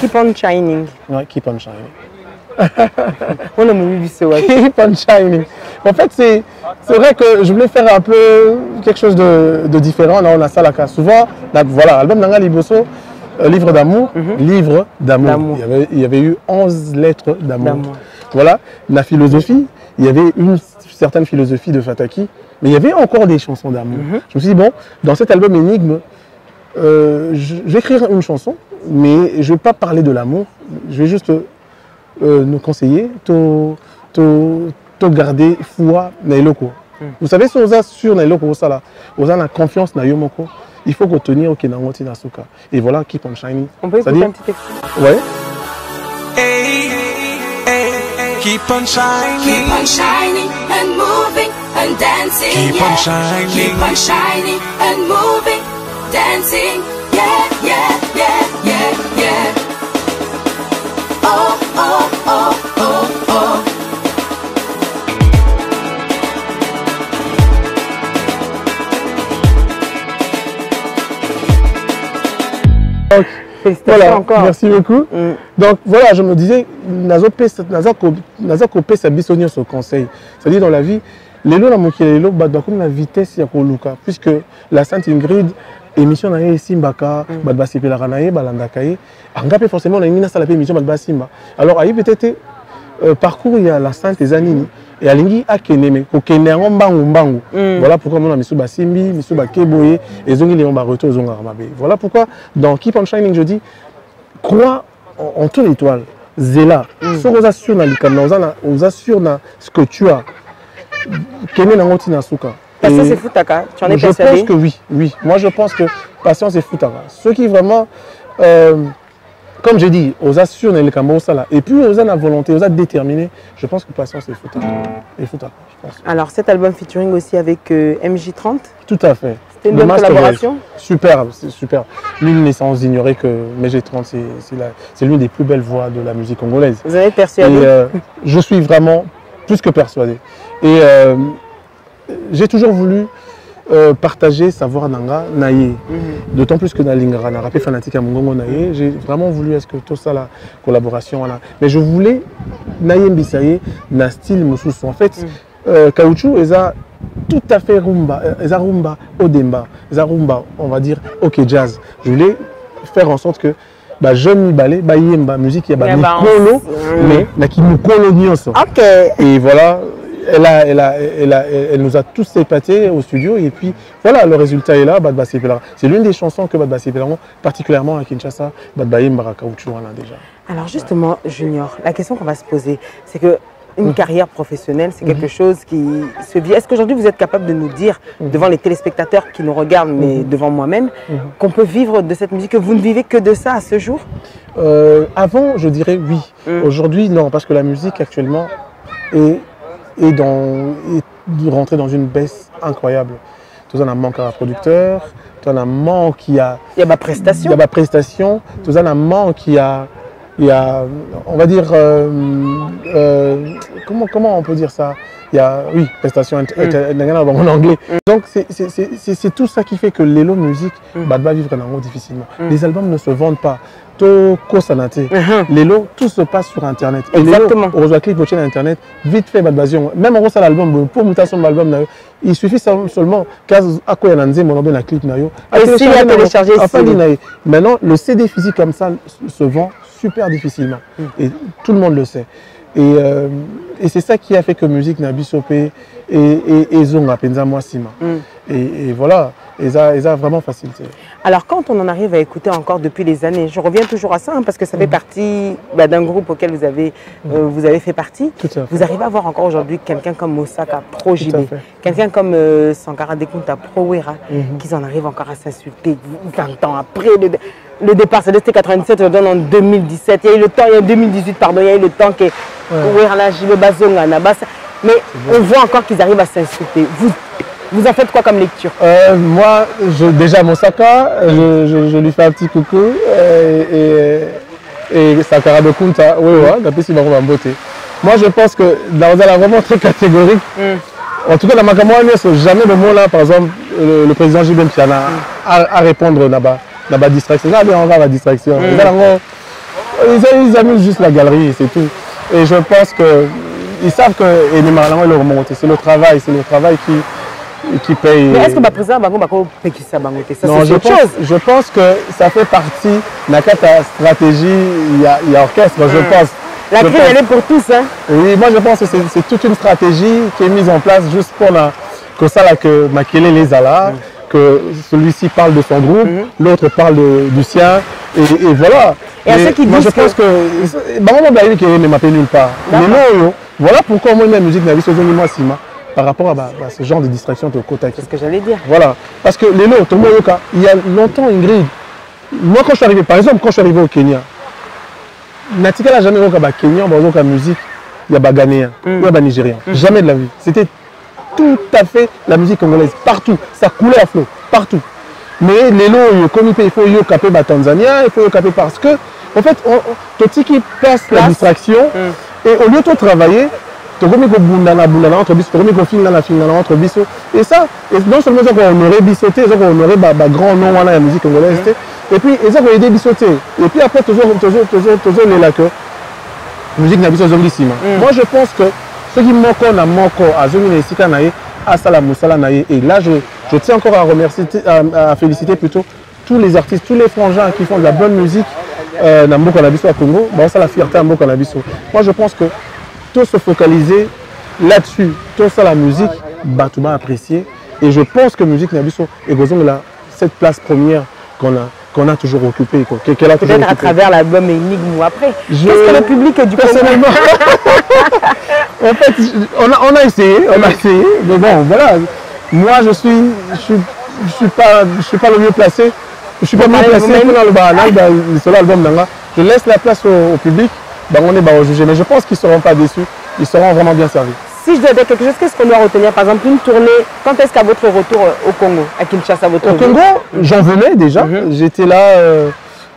Keep on shining. Ouais, keep on shining. On a mis biso, ouais. Keep on shining. En fait, c'est c'est vrai que je voulais faire un peu quelque chose de, de différent. Là, on a ça là. Souvent, là, voilà, album Nanga Liboso, euh, livre d'amour, livre d'amour. Il, y avait- il y avait eu 11 lettres d'amour. D'amour. Voilà, la philosophie, il y avait une certaine philosophie de Fataki, mais il y avait encore des chansons d'amour. Je me suis dit, bon, dans cet album Énigme, euh, je, je vais écrire une chanson, mais je ne vais pas parler de l'amour, je vais juste euh, nous conseiller, te, te, te garder foi na eloko. Vous savez, si on a sur na eloko ça on a la confiance na yo moko, il faut retenir ok nango tina suka et voilà keep on shining On peut écouter un petit extrait ouais Hey, hey, keep on shining. Keep on shining and moving and dancing. Keep yeah. on shining. Keep on shining and moving, dancing. Yeah, yeah, yeah, yeah, yeah. Oh, oh, oh, oh, oh. Donc, voilà encore. merci beaucoup Mm. donc voilà je me disais naza ko- naza kopesa biso nyonso conseil c'est-à-dire dans la vie lelo na mokili lelo bato bakomi na vitesse ya koluka puisque la sainte ingrid émission na ye esimbaka bato basepelaka na ye balandaka ye. Anga mpe forcément nalingi nasala mpe émission bato basimba. Alors ayebi te te euh, parcours ya la sainte eza nini? E alingi akende me kokende yango mbangu mbangu. Mm. voilà pourquoi mona misu basimbi misu bake boye ezongi leyo baretour ezongaka mabe. Voilà pourquoi dans keep on shining je dis crois en, ton étoile zela. Soki oza sûr na likambo na oza sûr na ce que tu as kende nango ntina suka Patience Et- et Futaka, tu en es je pense persuadé que oui, oui. Moi, je pense que patience et foutara. Ceux qui vraiment, euh, comme j'ai dit, les Cameroun, ça là. Et puis, aux la volonté, aux déterminé, je pense que patience et foutara. Et foutara, je pense. Alors cet album featuring aussi avec euh, MJ30, Tout à fait. c'était une Le bonne collaboration. Superbe, c'est super. L'une n'est sans ignorer que MG30, c'est- l'une des plus belles voix de la musique congolaise. Vous Et persuadé euh, je suis vraiment plus que persuadé. Et j'ai toujours voulu euh, partager savoir nanga naye. D'autant plus que dans Lingara, na rappé fanatique à Mongongo naye, j'ai vraiment voulu est-ce que tout ça la collaboration là. Mais je voulais naye mbisaye na style mususu. En fait, euh, caoutchouc eza tout à fait rumba, euh, eza rumba odemba, eza rumba, on va dire OK jazz. Je voulais faire en sorte que ba jeune mibale ba yemba musique ya ba Ya ba mikolo Mm. mais na ki mukolo nyonso. Et voilà, elle, a, elle, a, elle, a, elle nous a tous épatés au studio. Et puis voilà, le résultat est là, Bad Bassi Pelara. C'est l'une des chansons que Bad Bassi Pelara, particulièrement à Kinshasa, Bad Baye Mbaraka Ouchou, on a déjà. Alors justement, Junior, la question qu'on va se poser, c'est que une carrière professionnelle, c'est quelque chose qui se vit. Est-ce qu'aujourd'hui vous êtes capable de nous dire, devant les téléspectateurs qui nous regardent, mais devant moi-même, qu'on peut vivre de cette musique, que vous ne vivez que de ça à ce jour? Euh, avant, je dirais oui. Mm. Aujourd'hui, non, parce que la musique actuellement est, est, dans, est rentrée dans une baisse incroyable. Tout en a manque à un producteur, tout en a manque qui a Il y a ma Il y prestation. a ma prestation, tout ça, un manque, il y a, il y a, on va dire, euh, euh, comment, comment on peut dire ça? Il y a, oui, prestation int- int- en anglais. Donc, c'est- tout ça qui fait que l'élo musique bah, va vivre en difficilement. Les albums ne se vendent pas. To kosanate. L'élo, tout se passe sur Internet. Exactement. on reçoit clip sur Internet, vite fait, Badbazion. Même l'album, pour mutation de l'album, na yo, il suffit seul- seulement, qu'à quoi il y a un mon la clip, na yo. Et s'il y a téléchargé, Enfin, c'est- il y a- Maintenant, le CD physique comme ça se vend super difficilement. Et tout le monde le sait. Et, euh, et c'est ça qui a fait que musique n'a bisopé et, et, et zonga penza moi sima. Et, voilà, et ça, et ça a vraiment facilité. Alors quand on en arrive à écouter encore depuis les années, je reviens toujours à ça hein, parce que ça fait partie bah, d'un groupe auquel vous avez, euh, vous avez fait partie. Tout à fait. Vous arrivez à voir encore aujourd'hui quelqu'un comme Mosaka, Pro quelqu'un comme euh, Sankara Dekunta, Pro Wera, qui en arrivent encore à s'insulter 20 ans après le, le départ. C'était 97, on donne en 2017. Il y a eu le temps, il y a eu 2018, pardon, il y a eu le temps que Wera Bazonga. Mais on voit encore qu'ils arrivent à s'insulter. Vous, vous en faites quoi comme lecture Euh, moi, je, déjà Mosaka, je, je, je lui fais un petit coucou. euh, et, et Sakara de Kunta, oui, ouais, d'après si Baron beauté. Moi, je pense que dans un vraiment très catégorique, en tout cas, dans ma campagne, jamais le mot là, par exemple, le, le président Jibem Piana à, à répondre là-bas, là-bas distraction. Là, on va à la distraction. Ils, vraiment- ils, ils amusent juste la galerie, c'est tout. Et je pense que ils savent que et les ils le remontent. C'est le travail, c'est le travail qui, qui paye. Mais est-ce que le président Bango Bako Pekisa Bango Ça, Non, c'est je autre pense, chose. je pense que ça fait partie de la stratégie, il y a, il y a orchestre, je pense. La crise, pense- elle est pour tous. Hein. Oui, moi je pense que c'est- c'est toute une stratégie qui est mise en place juste pour la, que ça là, que Makele les a là, que celui-ci parle de son groupe, l'autre parle de- du sien, et, et voilà. Et à ceux qui moi disent je pense que, bah, on va qui ne m'appelle nulle part. Mais non, voilà pourquoi moi la musique n'a besoin de moi Sima. Par rapport à bah, bah, ce genre de distraction tokotaki C'est ce que j'allais dire. voilà. Parce que lelo tomoyoka il y a longtemps ingrid moi quand je suis arrivé par exemple quand je suis arrivé au kenya natikala jamais oyoka bakenyan bazoyoka musique. Ya baghanéen Mm. ou ya banigérien jamais de la vie. C'était tout à fait la musique congolaise. Partout. Ça coulait à flot. Partout. Mais oyo ekomi mpe il faut yoka mpe batanzania il faut yoka mpe parce que en fait totiki place la distraction. Mm. et au lieu totravailler tokomi kobundana bundana entre biso tokomi kofingana fingana entre biso. Et ça et non seulement eza kohonore biso te eza kohonore bagrand nom wana ya musique congolaise te et puis eza koyede biso te et puis après tozo- tozo- tozo- tozolela que musique na biso ezongi nsima moi je pense que soki moko na moko azongi na esika na ye asala mosala na ye. Et là je, je tiens encore à remercier à, à féliciter plutôt tous les artistes tous les frangins qui font de la bonne musique euh, na mboka na biso ya congo. Baosala fierté ya mboka na biso. Moi je pense que tout se focaliser là-dessus tout ça la musique bato apprécier et je pense que musique na biso ekozongela cette place première qu'on a qu'on a toujours occupée qu'elle a toujours Peut-être à occupée. travers l'album Énigme ou après. Je- Qu'est-ce que le public du Personnellement, en fait, on a, on a essayé, on a essayé, mais bon, voilà. Moi, je suis, je suis, je suis pas, je suis pas le mieux placé. Je suis pas Vous mieux placé pour le le. Je laisse la place au, au public. On est bah, juger, mais je pense qu'ils seront pas déçus. Ils seront vraiment bien servis. Si je dire quelque chose, qu'est-ce qu'on doit retenir? Par exemple, une tournée, quand est-ce qu'à votre retour euh, au Congo, à Kinshasa, votre Au Congo, j'en venais déjà. Mhm. J'étais là euh,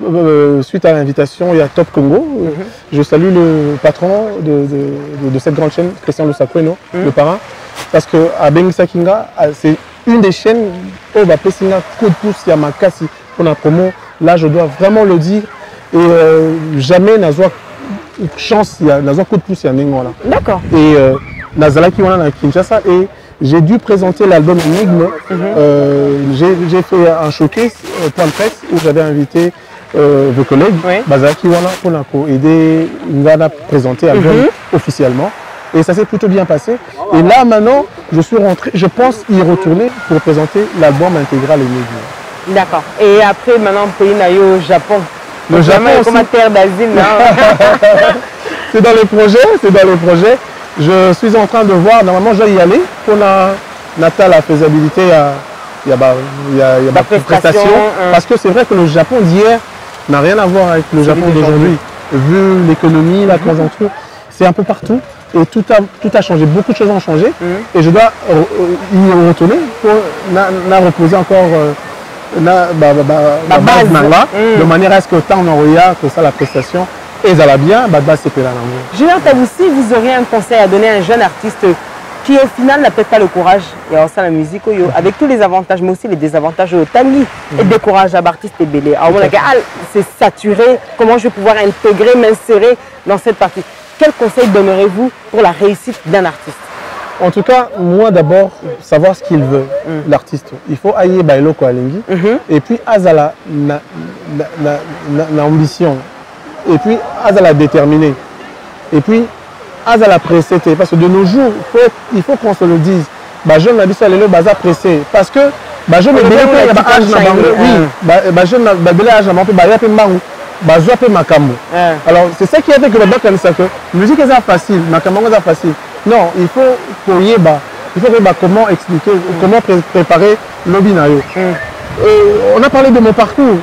euh, suite à l'invitation. Y a Top Congo. Mhm. Je salue le patron de, de- de- de cette grande chaîne, Christian Lusakweno, Mhm. le parrain. Parce que à Bengisa Kinga, c'est une des chaînes où va Pessinga coup de pouce Yamakasi pour la promo. Là, je dois vraiment le dire. Et euh, jamais Nazwa chance, il y a Nazwa coup de pouce Yanengo là D'accord. et euh, Nazalaki wana na Kinshasa et j'ai dû présenter l'album Enigme. Euh, j'ai fait un showcase euh, point de presse où j'avais invité euh, vos collègues Oui. Bazalaki wana pour aider Ngana à présenter l'album officiellement. Et ça s'est plutôt bien passé. Et là maintenant, je suis rentré, je pense y retourner pour présenter l'album intégral Enigme. D'accord. Et après, maintenant, pays nayo au Japon. Le Donc, Japon aussi. comme terre d'asile, non C'est dans les projets, c'est dans les projets. Je suis en train de voir, normalement je dois y aller pour la, Nata, la faisabilité, il y a, il y a, bah, il y a, y a La bah, prestation, hein. Parce que c'est vrai que le Japon d'hier n'a rien à voir avec le Japon d'aujourd'hui. Vu l'économie, la conjoncture, c'est un peu partout. Et tout a, tout a changé, beaucoup de choses ont changé. Mhm. Et je dois euh, euh, y retourner pour na reposer encore euh, na, base. de manière à ce que tant que ça la prestation et ça va bien, bah, c'est là Julien Taboussi, vous auriez un conseil à donner à un jeune artiste qui au final n'a peut-être pas le courage ça la musique oyo, avec tous les avantages mais aussi les désavantages au tangi et décourage à artiste et belé. Alors on a dit, ah, c'est saturé, comment je vais pouvoir intégrer, m'insérer dans cette partie? Quel conseil donnerez-vous pour la réussite d'un artiste? En tout cas, moi d'abord, savoir ce qu'il veut, l'artiste. Il faut ailler bailo ko alingi. Et puis azala na, na, na, na, na ambition. Et puis azala déterminé. Et puis azala pressé. Parce que de nos jours, faut il faut qu'on se le dise. Bah jeune na lelo baza pressé. Parce que bah jeune ba âge na bango. Oui, hein. ba ba jeune na bele âge na bango makambo. Hein. Alors, c'est ça qui a fait que le ça que musique est facile, makambo est facile. non il faut koyeba il faut koyeba comment expliquer mm. comment pré préparer lobi na yo mm. on a parlé de mon parcours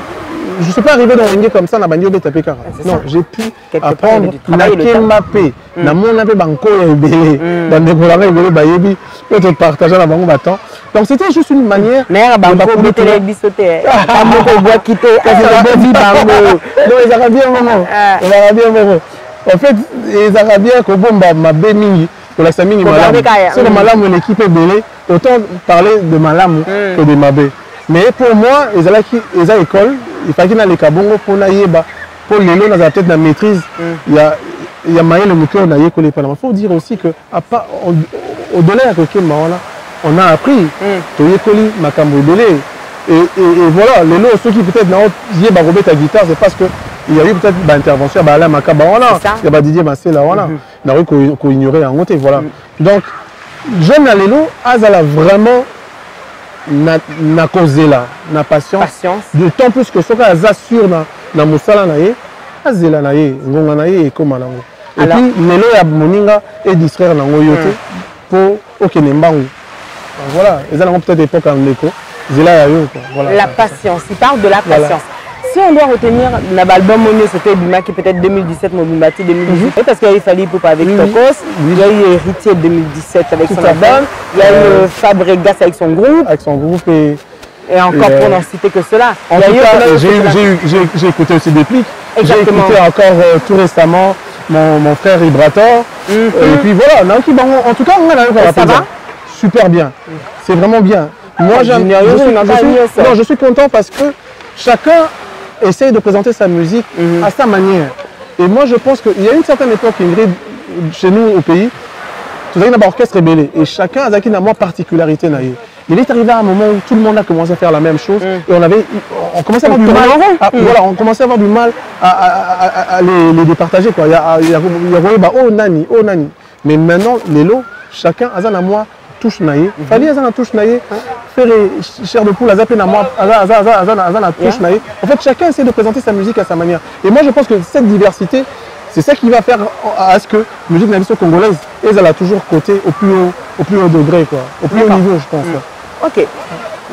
je ne suis pas arrivé dans Rengue comme ça, na bandi obeta pe kaka. Ah, non, j'ai pu apprendre na kema pe, na mona pe banko ebele, hmm. dans des kolanga ebele ba yebi, peut-être partager na bango ba temps. Donc c'était juste une manière Mais ba banko obetele biso te. Ba moko bois quitter, ça va bi bango. Non, ils arrivent bien maman. Ils ah. arrivent bien maman. En fait, ils arrivent bien ko bomba mabe mingi. Kolakisa mingi malamu. Kogarde kaya. soko Mm. malamu l'équipe ebele autant parler de malamu que de mabe mais pour moi ezalaki eza école efaki naleka bongo mpo nayeba mpo lelo nazala peut-être na maîtrise. Ya ya mayele moke oyo nayekoli epa na faut dire aussi que au-delà ya kokemba wana on a appris. Toyekoli makambo ebele. Et, et, et voilà lelo soki peut-être nao yeba kobeta guitare c'est parce que il y a eu peut-être baintervention ya baala makaba wana C'est ça. ya badidier masela wana nakoki ko- koignore yango te voilà. Donc jeune na lelo azala vraiment na, na kozela na patience, Patience. d'autant plus que soki aza sur na, na mosala na ye azela na ye ngonga na ye ekóma nango et Alors- puis lelo ya moninga edistraire nango yo te mpo okende mbangu. Donc voilà. Eza nango peut-être époque ya ndeko nzela ya yo quoi. Voilà. La patience, il parle de la Voilà. Si on doit retenir l'album Monio, c'était Bimaki, peut-être 2017, Mobimbati 2018, parce qu'il y a eu Fali Poupa avec. Tokos, il y a eu Héritier 2017 avec son album, il y a eu Euh, euh, Fabregas avec son groupe, avec son groupe et et encore euh, pour n'en citer que cela. En tout cas, j'ai- écouté aussi des clics. J'ai écouté encore tout récemment mon, mon frère Ibrator. Et puis voilà, en tout cas, on a Mhm. Ça va? Super bien. C'est vraiment bien. Moi, j'aime- je, je suis content parce que chacun essaye de présenter sa musique Mhm. à sa manière. Et moi, je pense qu'il y a une certaine époque, Ingrid, chez nous au pays, tout un orchestre rebelle et chacun a une moi particularité. Il est arrivé à un moment où tout le monde a commencé à faire la même chose et on avait on commençait à avoir du mal à- Mm. voilà on commençait à avoir du mal à, les, les départager quoi il y a il y a il y a oh nani oh nani mais maintenant les lots chacun a na moi touche na ye fallait a na touche na ye faire chair de poule a na moi na touche na ye en fait chacun essaie de présenter sa musique à sa manière et moi je pense que cette diversité c'est ça qui va faire à ce que la musique nationale congolaise elle a toujours côté au plus haut au plus haut degré quoi au plus haut niveau je pense quoi. Ok.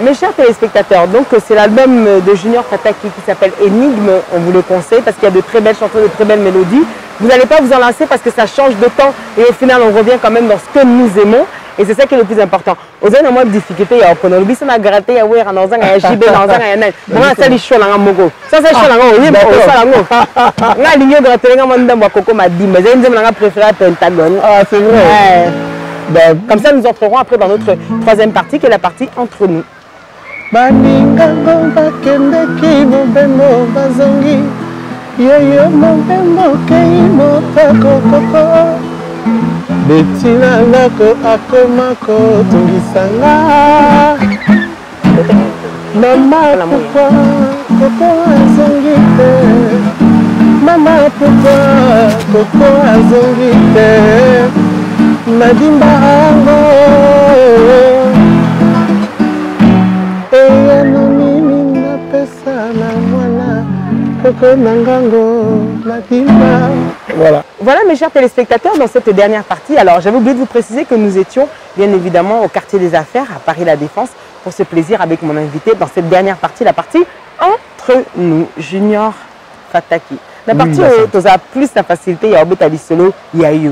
Mes chers téléspectateurs, donc c'est l'album de Junior Fataki qui s'appelle Énigme. On vous le conseille parce qu'il y a de très belles chansons, de très belles mélodies. Vous n'allez pas vous en lancer parce que ça change de temps et au final on revient quand même dans ce que nous aimons. Et c'est ça qui est le plus important. Aux a moins de difficulté, il y a au biso na gratte ya wera na ozanga ya jibe na ozanga ya nani. Bon ça li show nga moko. Ça ça show nga oyi ba osala ngo. Nga linyo gratte nga manda mwa koko madimba. Zai nzema nga préféré Pentagone. ah c'est vrai Ouais. bah, Comme ça, nous entrerons après dans notre troisième partie, qui est la partie entre nous. baningango bakendeki mobembo bazongi yoyo mobembo kei motakokoko betina ndako akoma kotungisanga. Mama pokwa koko azongi te. Mama pokwa koko azongi te. Madimba yango. Eyano nini napesa na mwana koko na ngango madimba voilà Voilà, mes chers téléspectateurs, dans cette dernière partie. Alors, j'avais oublié de vous préciser que nous étions bien évidemment au quartier des affaires à Paris-La Défense pour ce plaisir avec mon invité dans cette dernière partie, la partie entre nous, Junior Fataki. La partie où tu as plus la facilité, il y a Obeta Solo, il y a eu.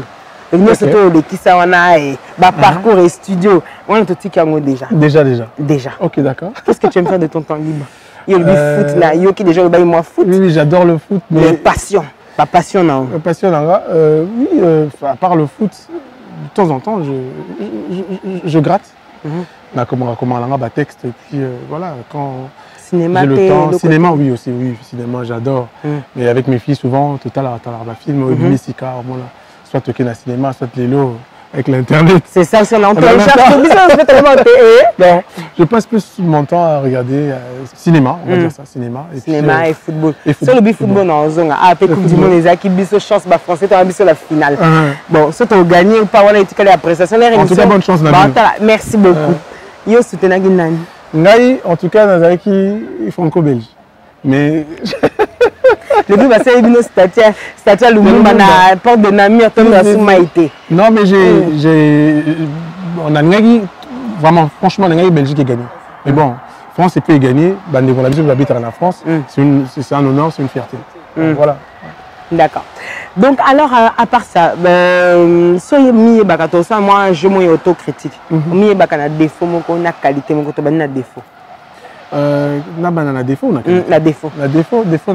Et nous, c'est tout, les Kisawana et bah, parcours et studio. On est tout Tikango déjà. déjà déjà Déjà. ok d'accord Qu'est-ce que tu aimes faire de ton temps libre? Il y a le Euh, foot là, il y a qui déjà le bail moi foot. oui j'adore le foot mais passion. Pas passion, non. Euh, passion nanga, euh, oui, euh, à part le foot, de temps en temps, je, je, je- je gratte. Mhm. Na comment comment nanga ba texte et puis euh, voilà quand Cinéma, le temps, le cinéma oui aussi oui cinéma j'adore. Mhm. Mais avec mes filles souvent total à ba film Mhm. misika voilà soit toqué na cinéma soit lelo avec l'internet. C'est ça, Ah, ben, c'est tellement TE. Non, je passe plus mon temps à regarder euh, cinéma, on va dire ça, cinéma. Et puis, Cinéma euh, et football. et Sur le football. football, non, zonga. Ah, Coupe du football. Monde, les biso chance, bah, français, tu as sur la finale. euh, Bon, soit tu as gagné ou pas, voilà, et tu as l'appréciation. En tout cas, bonne chance, Nabil. Merci beaucoup. Yo, soutenir Guinani. Ngai, en tout cas, Nazareki franco-belge. Mais C'est une statue, statue à Lumumba, na porte de Namur, na. Non, mais j'ai. J'ai- On a Ngagi, vraiment, franchement, Ngagi, Belgique a gagné. Mais bon, France et pays gagné. Bande de la habite en France. Mm. C'est un honneur, c'est une fierté. Mm. Voilà. D'accord. Donc, alors, à, part ça, ben, so mi baka to ça, moi, je suis autocritique. Na défaut, moko na qualité, moko to ba na défaut. Euh, na défaut, on a Mm, Na défaut. La défaut, défaut,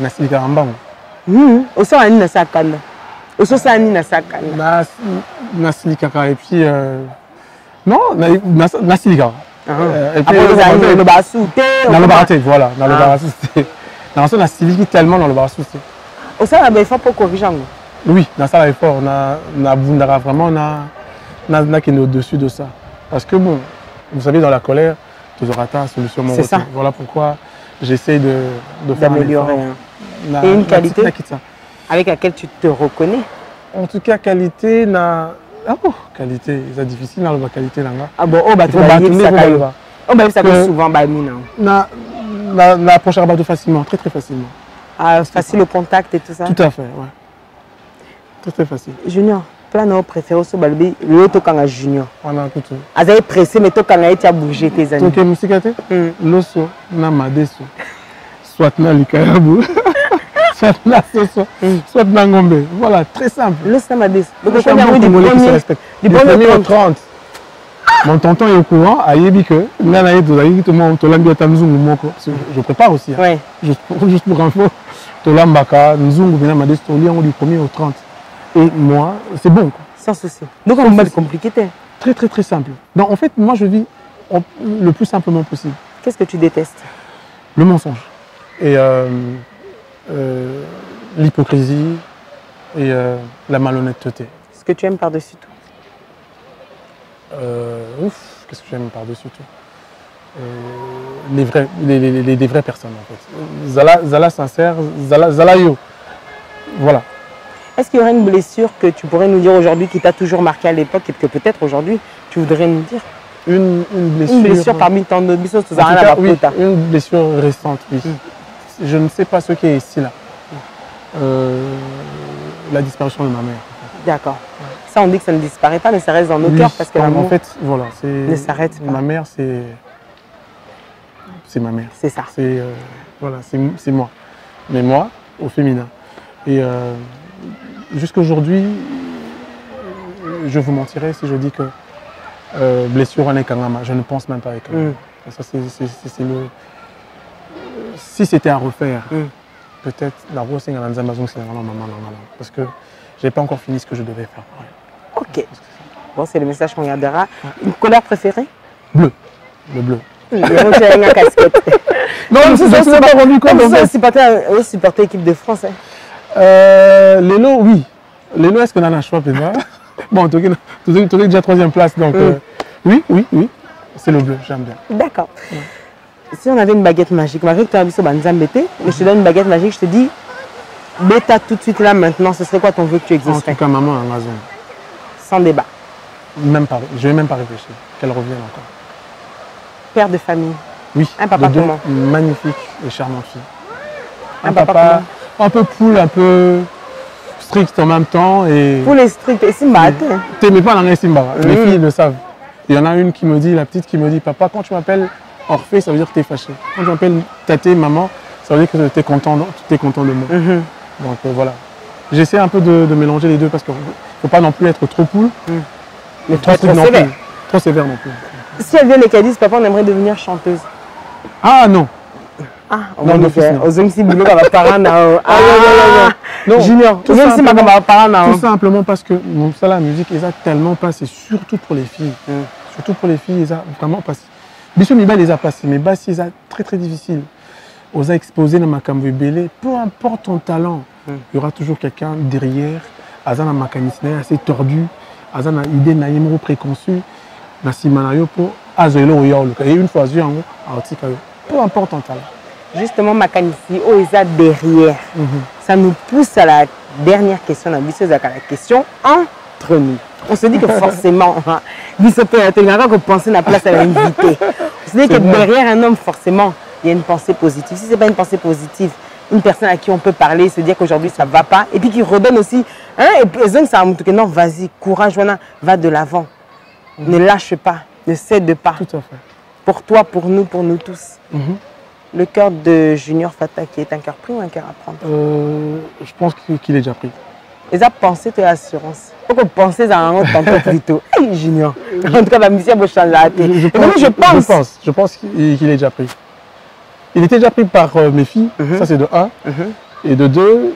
na silika mbango. Osala nini na sakanda ososala nini na sakanda Na, na silikaka et puis. Euh, non, na, na, na silikaka. Euh, et puis, après euh, ozali euh, oloba su te dans le baraté, voilà, dans le Ah. baraté. Dans le la siliki tellement dans le baraté. osala baeffort mpo corrige yango Oui, dans ça, effort, on a, on a Bundara, vraiment, on a, on a, on a qui est au-dessus de ça. Parce que bon, vous savez, dans la colère, auras ta solution. mon ça. Voilà pourquoi j'essaie de, faire d'améliorer effort. hein. Na- Et une qualité avec laquelle tu te reconnais En tout cas, qualité, na... ah bon, qualité, c'est difficile, dans la qualité, là. ah bon Faut battre, bayebisaka faut yo battre. oyo bayebisaka yo Que- souvent bami na Na, na, na approcher Rabato facilement, très très facilement. ah, facile au contact et tout ça Tout à fait, ouais. Très très facile. junior plan na yo préféré so balobi tokanga junior. Wana kutu azali pressé mais tokanga ye ti abouge te ezali toke mosika te Mm. loso na madeso. Soit na likayabu. Soit na soso. Soit na ngombe. Voilà très simple. Na 30 mon tonton est au courant ayebi que nga na ye tozalaki tomo tolambi ata nzungu moko. Parce que je prépare aussi hein. ouais. Juste pour, info. Tolambaka nzungu mpena tolia yango du premier au 30 et moi c'est bon quoi. sans souci donc on mobali compliqué. Très très très simple. Donc en fait moi je vis en- le plus simplement possible. Qu'est-ce que tu détestes? Le mensonge et euh, euh, l'hypocrisie et euh, la malhonnêteté. Ce que tu aimes par-dessus tout. Ouf, qu'est-ce que j'aime par-dessus tout? Les, vrais, les, les, les- les vraies personnes en fait. Zala, Zala sincère, Zala, Zala yo. Voilà. Est-ce qu'il y aurait une blessure que tu pourrais nous dire aujourd'hui qui t'a toujours marqué à l'époque et que peut-être aujourd'hui tu voudrais nous dire? Une, une blessure. Une blessure parmi tant d'autres blessures, ça rien cas, à oui, une blessure récente, oui. Je ne sais pas ce qui est ici là. Euh, la disparition de ma mère. D'accord. Ça, on dit que ça ne disparaît pas, mais ça reste dans nos Oui, cœurs parce que en, l'amour, en fait, voilà, ne s'arrête pas. Ma mère, c'est. C'est ma mère. c'est ça. C'est euh, voilà, moi. Mais moi, au féminin. Et euh, jusqu'aujourd'hui, je vous mentirais si je dis que euh, blessure en Kangama, je ne pense même pas avec Mm. Ça, c'est- c'est- c'est- c'est le. Si c'était à refaire, Mm. peut-être la rose c'est parce que j'ai pas encore fini ce que je devais faire. Ouais. Ok. Bon, c'est le message qu'on gardera. Une couleur préférée? Bleu, le bleu. Il y a aussi une casquette. Non, je ne me suis pas rendu compte. ça, supporter, euh, supporter l'équipe de France. hein. Euh, Lelo, oui. Lelo, est-ce qu'on a un choix Bon, tu es déjà troisième place, donc Mm. euh, oui, oui, oui. C'est le bleu, j'aime bien. D'accord. Si on avait une baguette magique, malgré que tu as vu sur Banzambete, mais je te donne une baguette magique, je te dis, bêta tout de suite là maintenant, ce serait quoi ton vœu que tu En existerais tout cas, maman a raison. Sans débat. Même pas, je vais même pas réfléchir. Qu'elle revienne encore. Père de famille. Oui, Un papa de deux comment magnifiques et charmantes filles. Un Un, papa papa, un peu poule, un peu strict en même temps. Et Pour les stricts, et si mbate, t'aimais pas dans Simba. Les Mm. filles le savent. Il y en a une qui me dit, la petite qui me dit, papa, quand tu m'appelles Orphée, ça veut dire que tu es fâché. Quand tu m'appelles Taté, maman, ça veut dire que tu es content, es content de moi. Mhm. Donc euh, voilà. J'essaie un peu de, de mélanger les deux parce qu'il ne faut pas non plus être trop cool, mais trop trop, strict trop non sévère. plus. Trop sévère non plus. Si elle vient et qu'elle dise, papa, on aimerait devenir chanteuse. Ah non Ah, Non, on d'office, va non. aux hommes si boulot va parler na Ah, non, non, non, non. Non, Junior, tout simplement- na parce que mon ça, la musique, ils a tellement passé, surtout pour les filles. Mm. Surtout pour les filles, ils a vraiment passé. Bisous Miba les a passés, mais Bassi, ils a très très difficile. Aux a exposé dans ma Belé, peu importe ton talent, Mm. il y aura toujours quelqu'un derrière, Azana mécanicien assez tordu, Azana idée préconçue, na simana yo po azoelo oyolo. Et une fois azui yango, aotika yo. Peu importe ton talent. Justement, Makanici, oh, ils a derrière. Mhm. Ça nous pousse à la dernière question, la ambitieuse, à la question entre nous. On se dit que forcément, tu n'as pas penser la place à l'invité. On se dit que C'est derrière un homme, forcément, il y a une pensée positive. Si ce n'est pas une pensée positive, une personne à qui on peut parler, se dire qu'aujourd'hui ça ne va pas, et puis qui redonne aussi, hein, et puis ça me dit non, vas-y, courage, va de l'avant. Ne lâche pas, ne cède pas. Tout à fait. Pour toi, pour nous, pour nous tous. Mhm. Le cœur de Junior Fata qui est un cœur pris ou un cœur à prendre? Euh, je pense qu'il est déjà pris. Les a pensé tes assurances. Faut que penser à un autre tantôt plutôt. Hey, Junior. En tout cas, la mission changer la tête. Je, pense, moi, je pense. Je pense, je pense qu'il est déjà pris. Il était déjà pris par euh, mes filles, Mhm. ça c'est de 1. Mhm. Et de 2,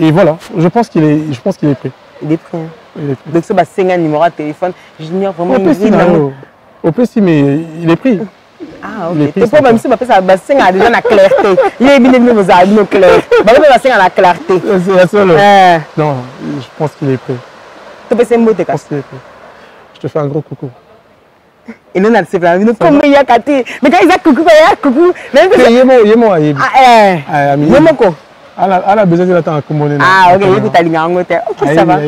et voilà, je pense qu'il est, je pense qu'il est pris. Il est pris. hein. Il est pris. Donc, signer un numéro de téléphone. Junior, vraiment, il non. mon- Au mais il est pris. Ah, est ok. pas c'est même si ça va signer déjà la clarté. Il est bien venu vous avoir une clair. Bah, on va signer la clarté. C'est la seule. Euh, Non, je pense qu'il est prêt. tu peux c'est mot de Je casse. pense qu'il est prêt. Je te fais un gros coucou. Et nous, on a le sévère. Nous, comme il y a Kati. Mais quand il y a coucou, il y a coucou. Même que c'est. est est moi. il est- Ah, eh. Ah, ami. Il est mon co. Elle a elle a besoin de l'attendre à Kumone. Ah, ok. Est allé en Angleterre. Ok, ça va.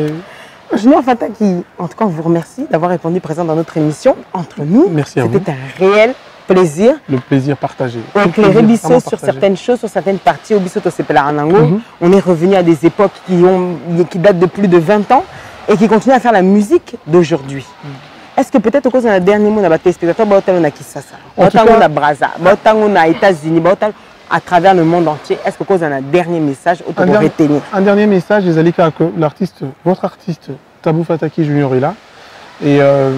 Junior Fata qui, en tout cas, on vous remercie d'avoir répondu présent dans notre émission entre nous. Merci à vous. C'était un réel plaisir. Le plaisir partagé. Plaisir Bissot sur certaines choses, sur certaines parties au Bissot au. Mhm. On est revenu à des époques qui, ont, qui datent de plus de 20 ans. et qui continue à faire la musique d'aujourd'hui. Est-ce que peut-être au cause d'un dernier mot, on a téléspectateurs, on a Kisasa, on a Braza, on a États-Unis, à travers le monde entier. Est-ce que cause un dernier message au Un, retenir un dernier message, les Alika, que l'artiste, votre artiste, Tabou Fataki Junior est là. Et euh,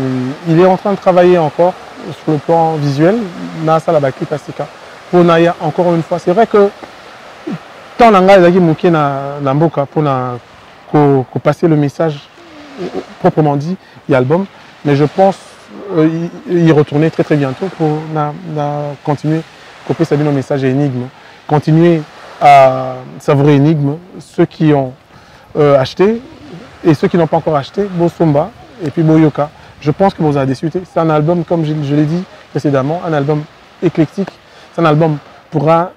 il est en train de travailler encore sur le plan visuel. Nasa Labaki Pasika. Pour Naya, encore une fois, c'est vrai que tant Nanga Zaki Mouké na na Mboka pour passer le message euh, proprement dit, il y a l'album. Mais je pense euh, y, y retourner très très bientôt pour na, na continuer couper Sabine au message énigme. Continuer à savourer énigme. Ceux qui ont euh, acheté et ceux qui n'ont pas encore acheté, Bosomba et puis Boyoka. Je pense que vous avez discuté. C'est un album, comme je, l'ai dit précédemment, un album éclectique. C'est un album pour un,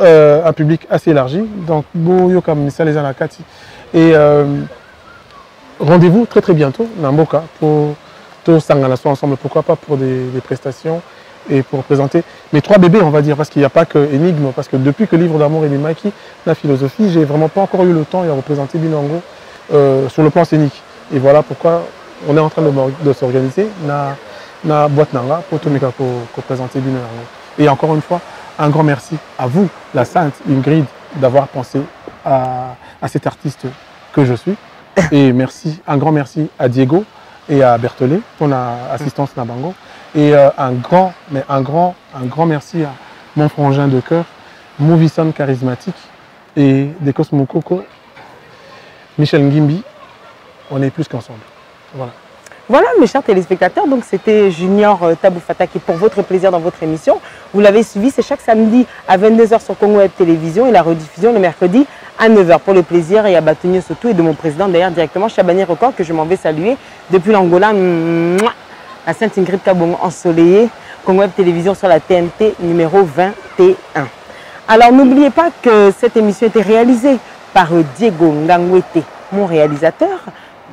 euh, public assez élargi. Donc, Boyoka, Missa les Anakati. Et euh, rendez-vous très très bientôt, Namboka, pour tous Sanganaso ensemble. Pourquoi pas pour des, prestations et pour présenter mes trois bébés, on va dire, parce qu'il n'y a pas que Énigme, parce que depuis que Livre d'amour et des Maki, la philosophie, j'ai vraiment pas encore eu le temps à représenter Binango euh, sur le plan scénique. Et voilà pourquoi on est en train de, s'organiser na, na boîte nanga pour tout pour, pour présenter Binango. Et encore une fois, un grand merci à vous, la Sainte Ingrid, d'avoir pensé à, à cet artiste que je suis. Et merci, un grand merci à Diego et à Berthollet pour l'assistance Nabango. Et euh, un grand, mais un grand, un grand merci à mon frangin de cœur, Movisan charismatique et Dekos Mukoko, Michel Ngimbi. On est plus qu'ensemble. Voilà. Mes chers téléspectateurs, donc c'était Junior euh, Tabou Fataki pour votre plaisir dans votre émission. Vous l'avez suivi, c'est chaque samedi à 22h sur Congo Web Télévision et la rediffusion le mercredi à 9h pour le plaisir et à Batounio Soto et de mon président d'ailleurs directement Chabani Record que je m'en vais saluer depuis l'Angola, Mouah la Sainte Ingrid Kabongo ensoleillée, Congo Web Télévision sur la TNT numéro 21. Alors n'oubliez pas que cette émission était réalisée par Diego Ngangwete, mon réalisateur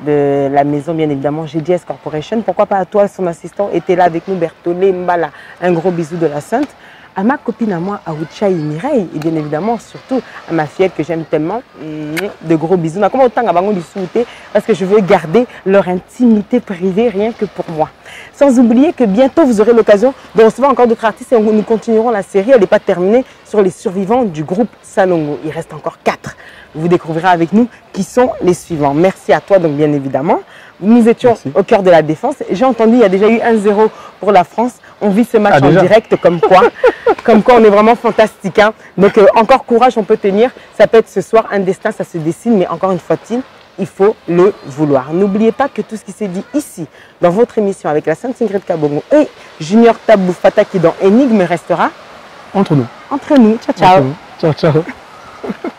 de la maison, bien évidemment, GDS Corporation. Pourquoi pas à toi, son assistant était là avec nous, Berthollet Mbala. Un gros bisou de la Sainte. À ma copine, à moi, à Ouchaï Mireille, et bien évidemment, surtout à ma fillette que j'aime tellement. De gros bisous. Comment autant à du souhaiter parce que je veux garder leur intimité privée rien que pour moi. Sans oublier que bientôt vous aurez l'occasion de recevoir encore d'autres artistes et nous continuerons la série. Elle n'est pas terminée sur les survivants du groupe Salongo. Il reste encore quatre. Vous découvrirez avec nous qui sont les suivants. Merci à toi, donc bien évidemment. Nous étions Merci. au cœur de la défense. J'ai entendu, il y a déjà eu 1-0 pour la France. On vit ce match Ah, en direct comme quoi. comme quoi, on est vraiment fantastique. hein. Donc, euh, encore courage, on peut tenir. Ça peut être ce soir, un destin, ça se dessine. Mais encore une fois-il, il faut le vouloir. N'oubliez pas que tout ce qui s'est dit ici, dans votre émission avec la Sainte Ingrid Kabongo et Junior Tabou Fataki dans Énigme restera Entre nous. entre nous. Ciao, ciao. Entre nous. Ciao, ciao.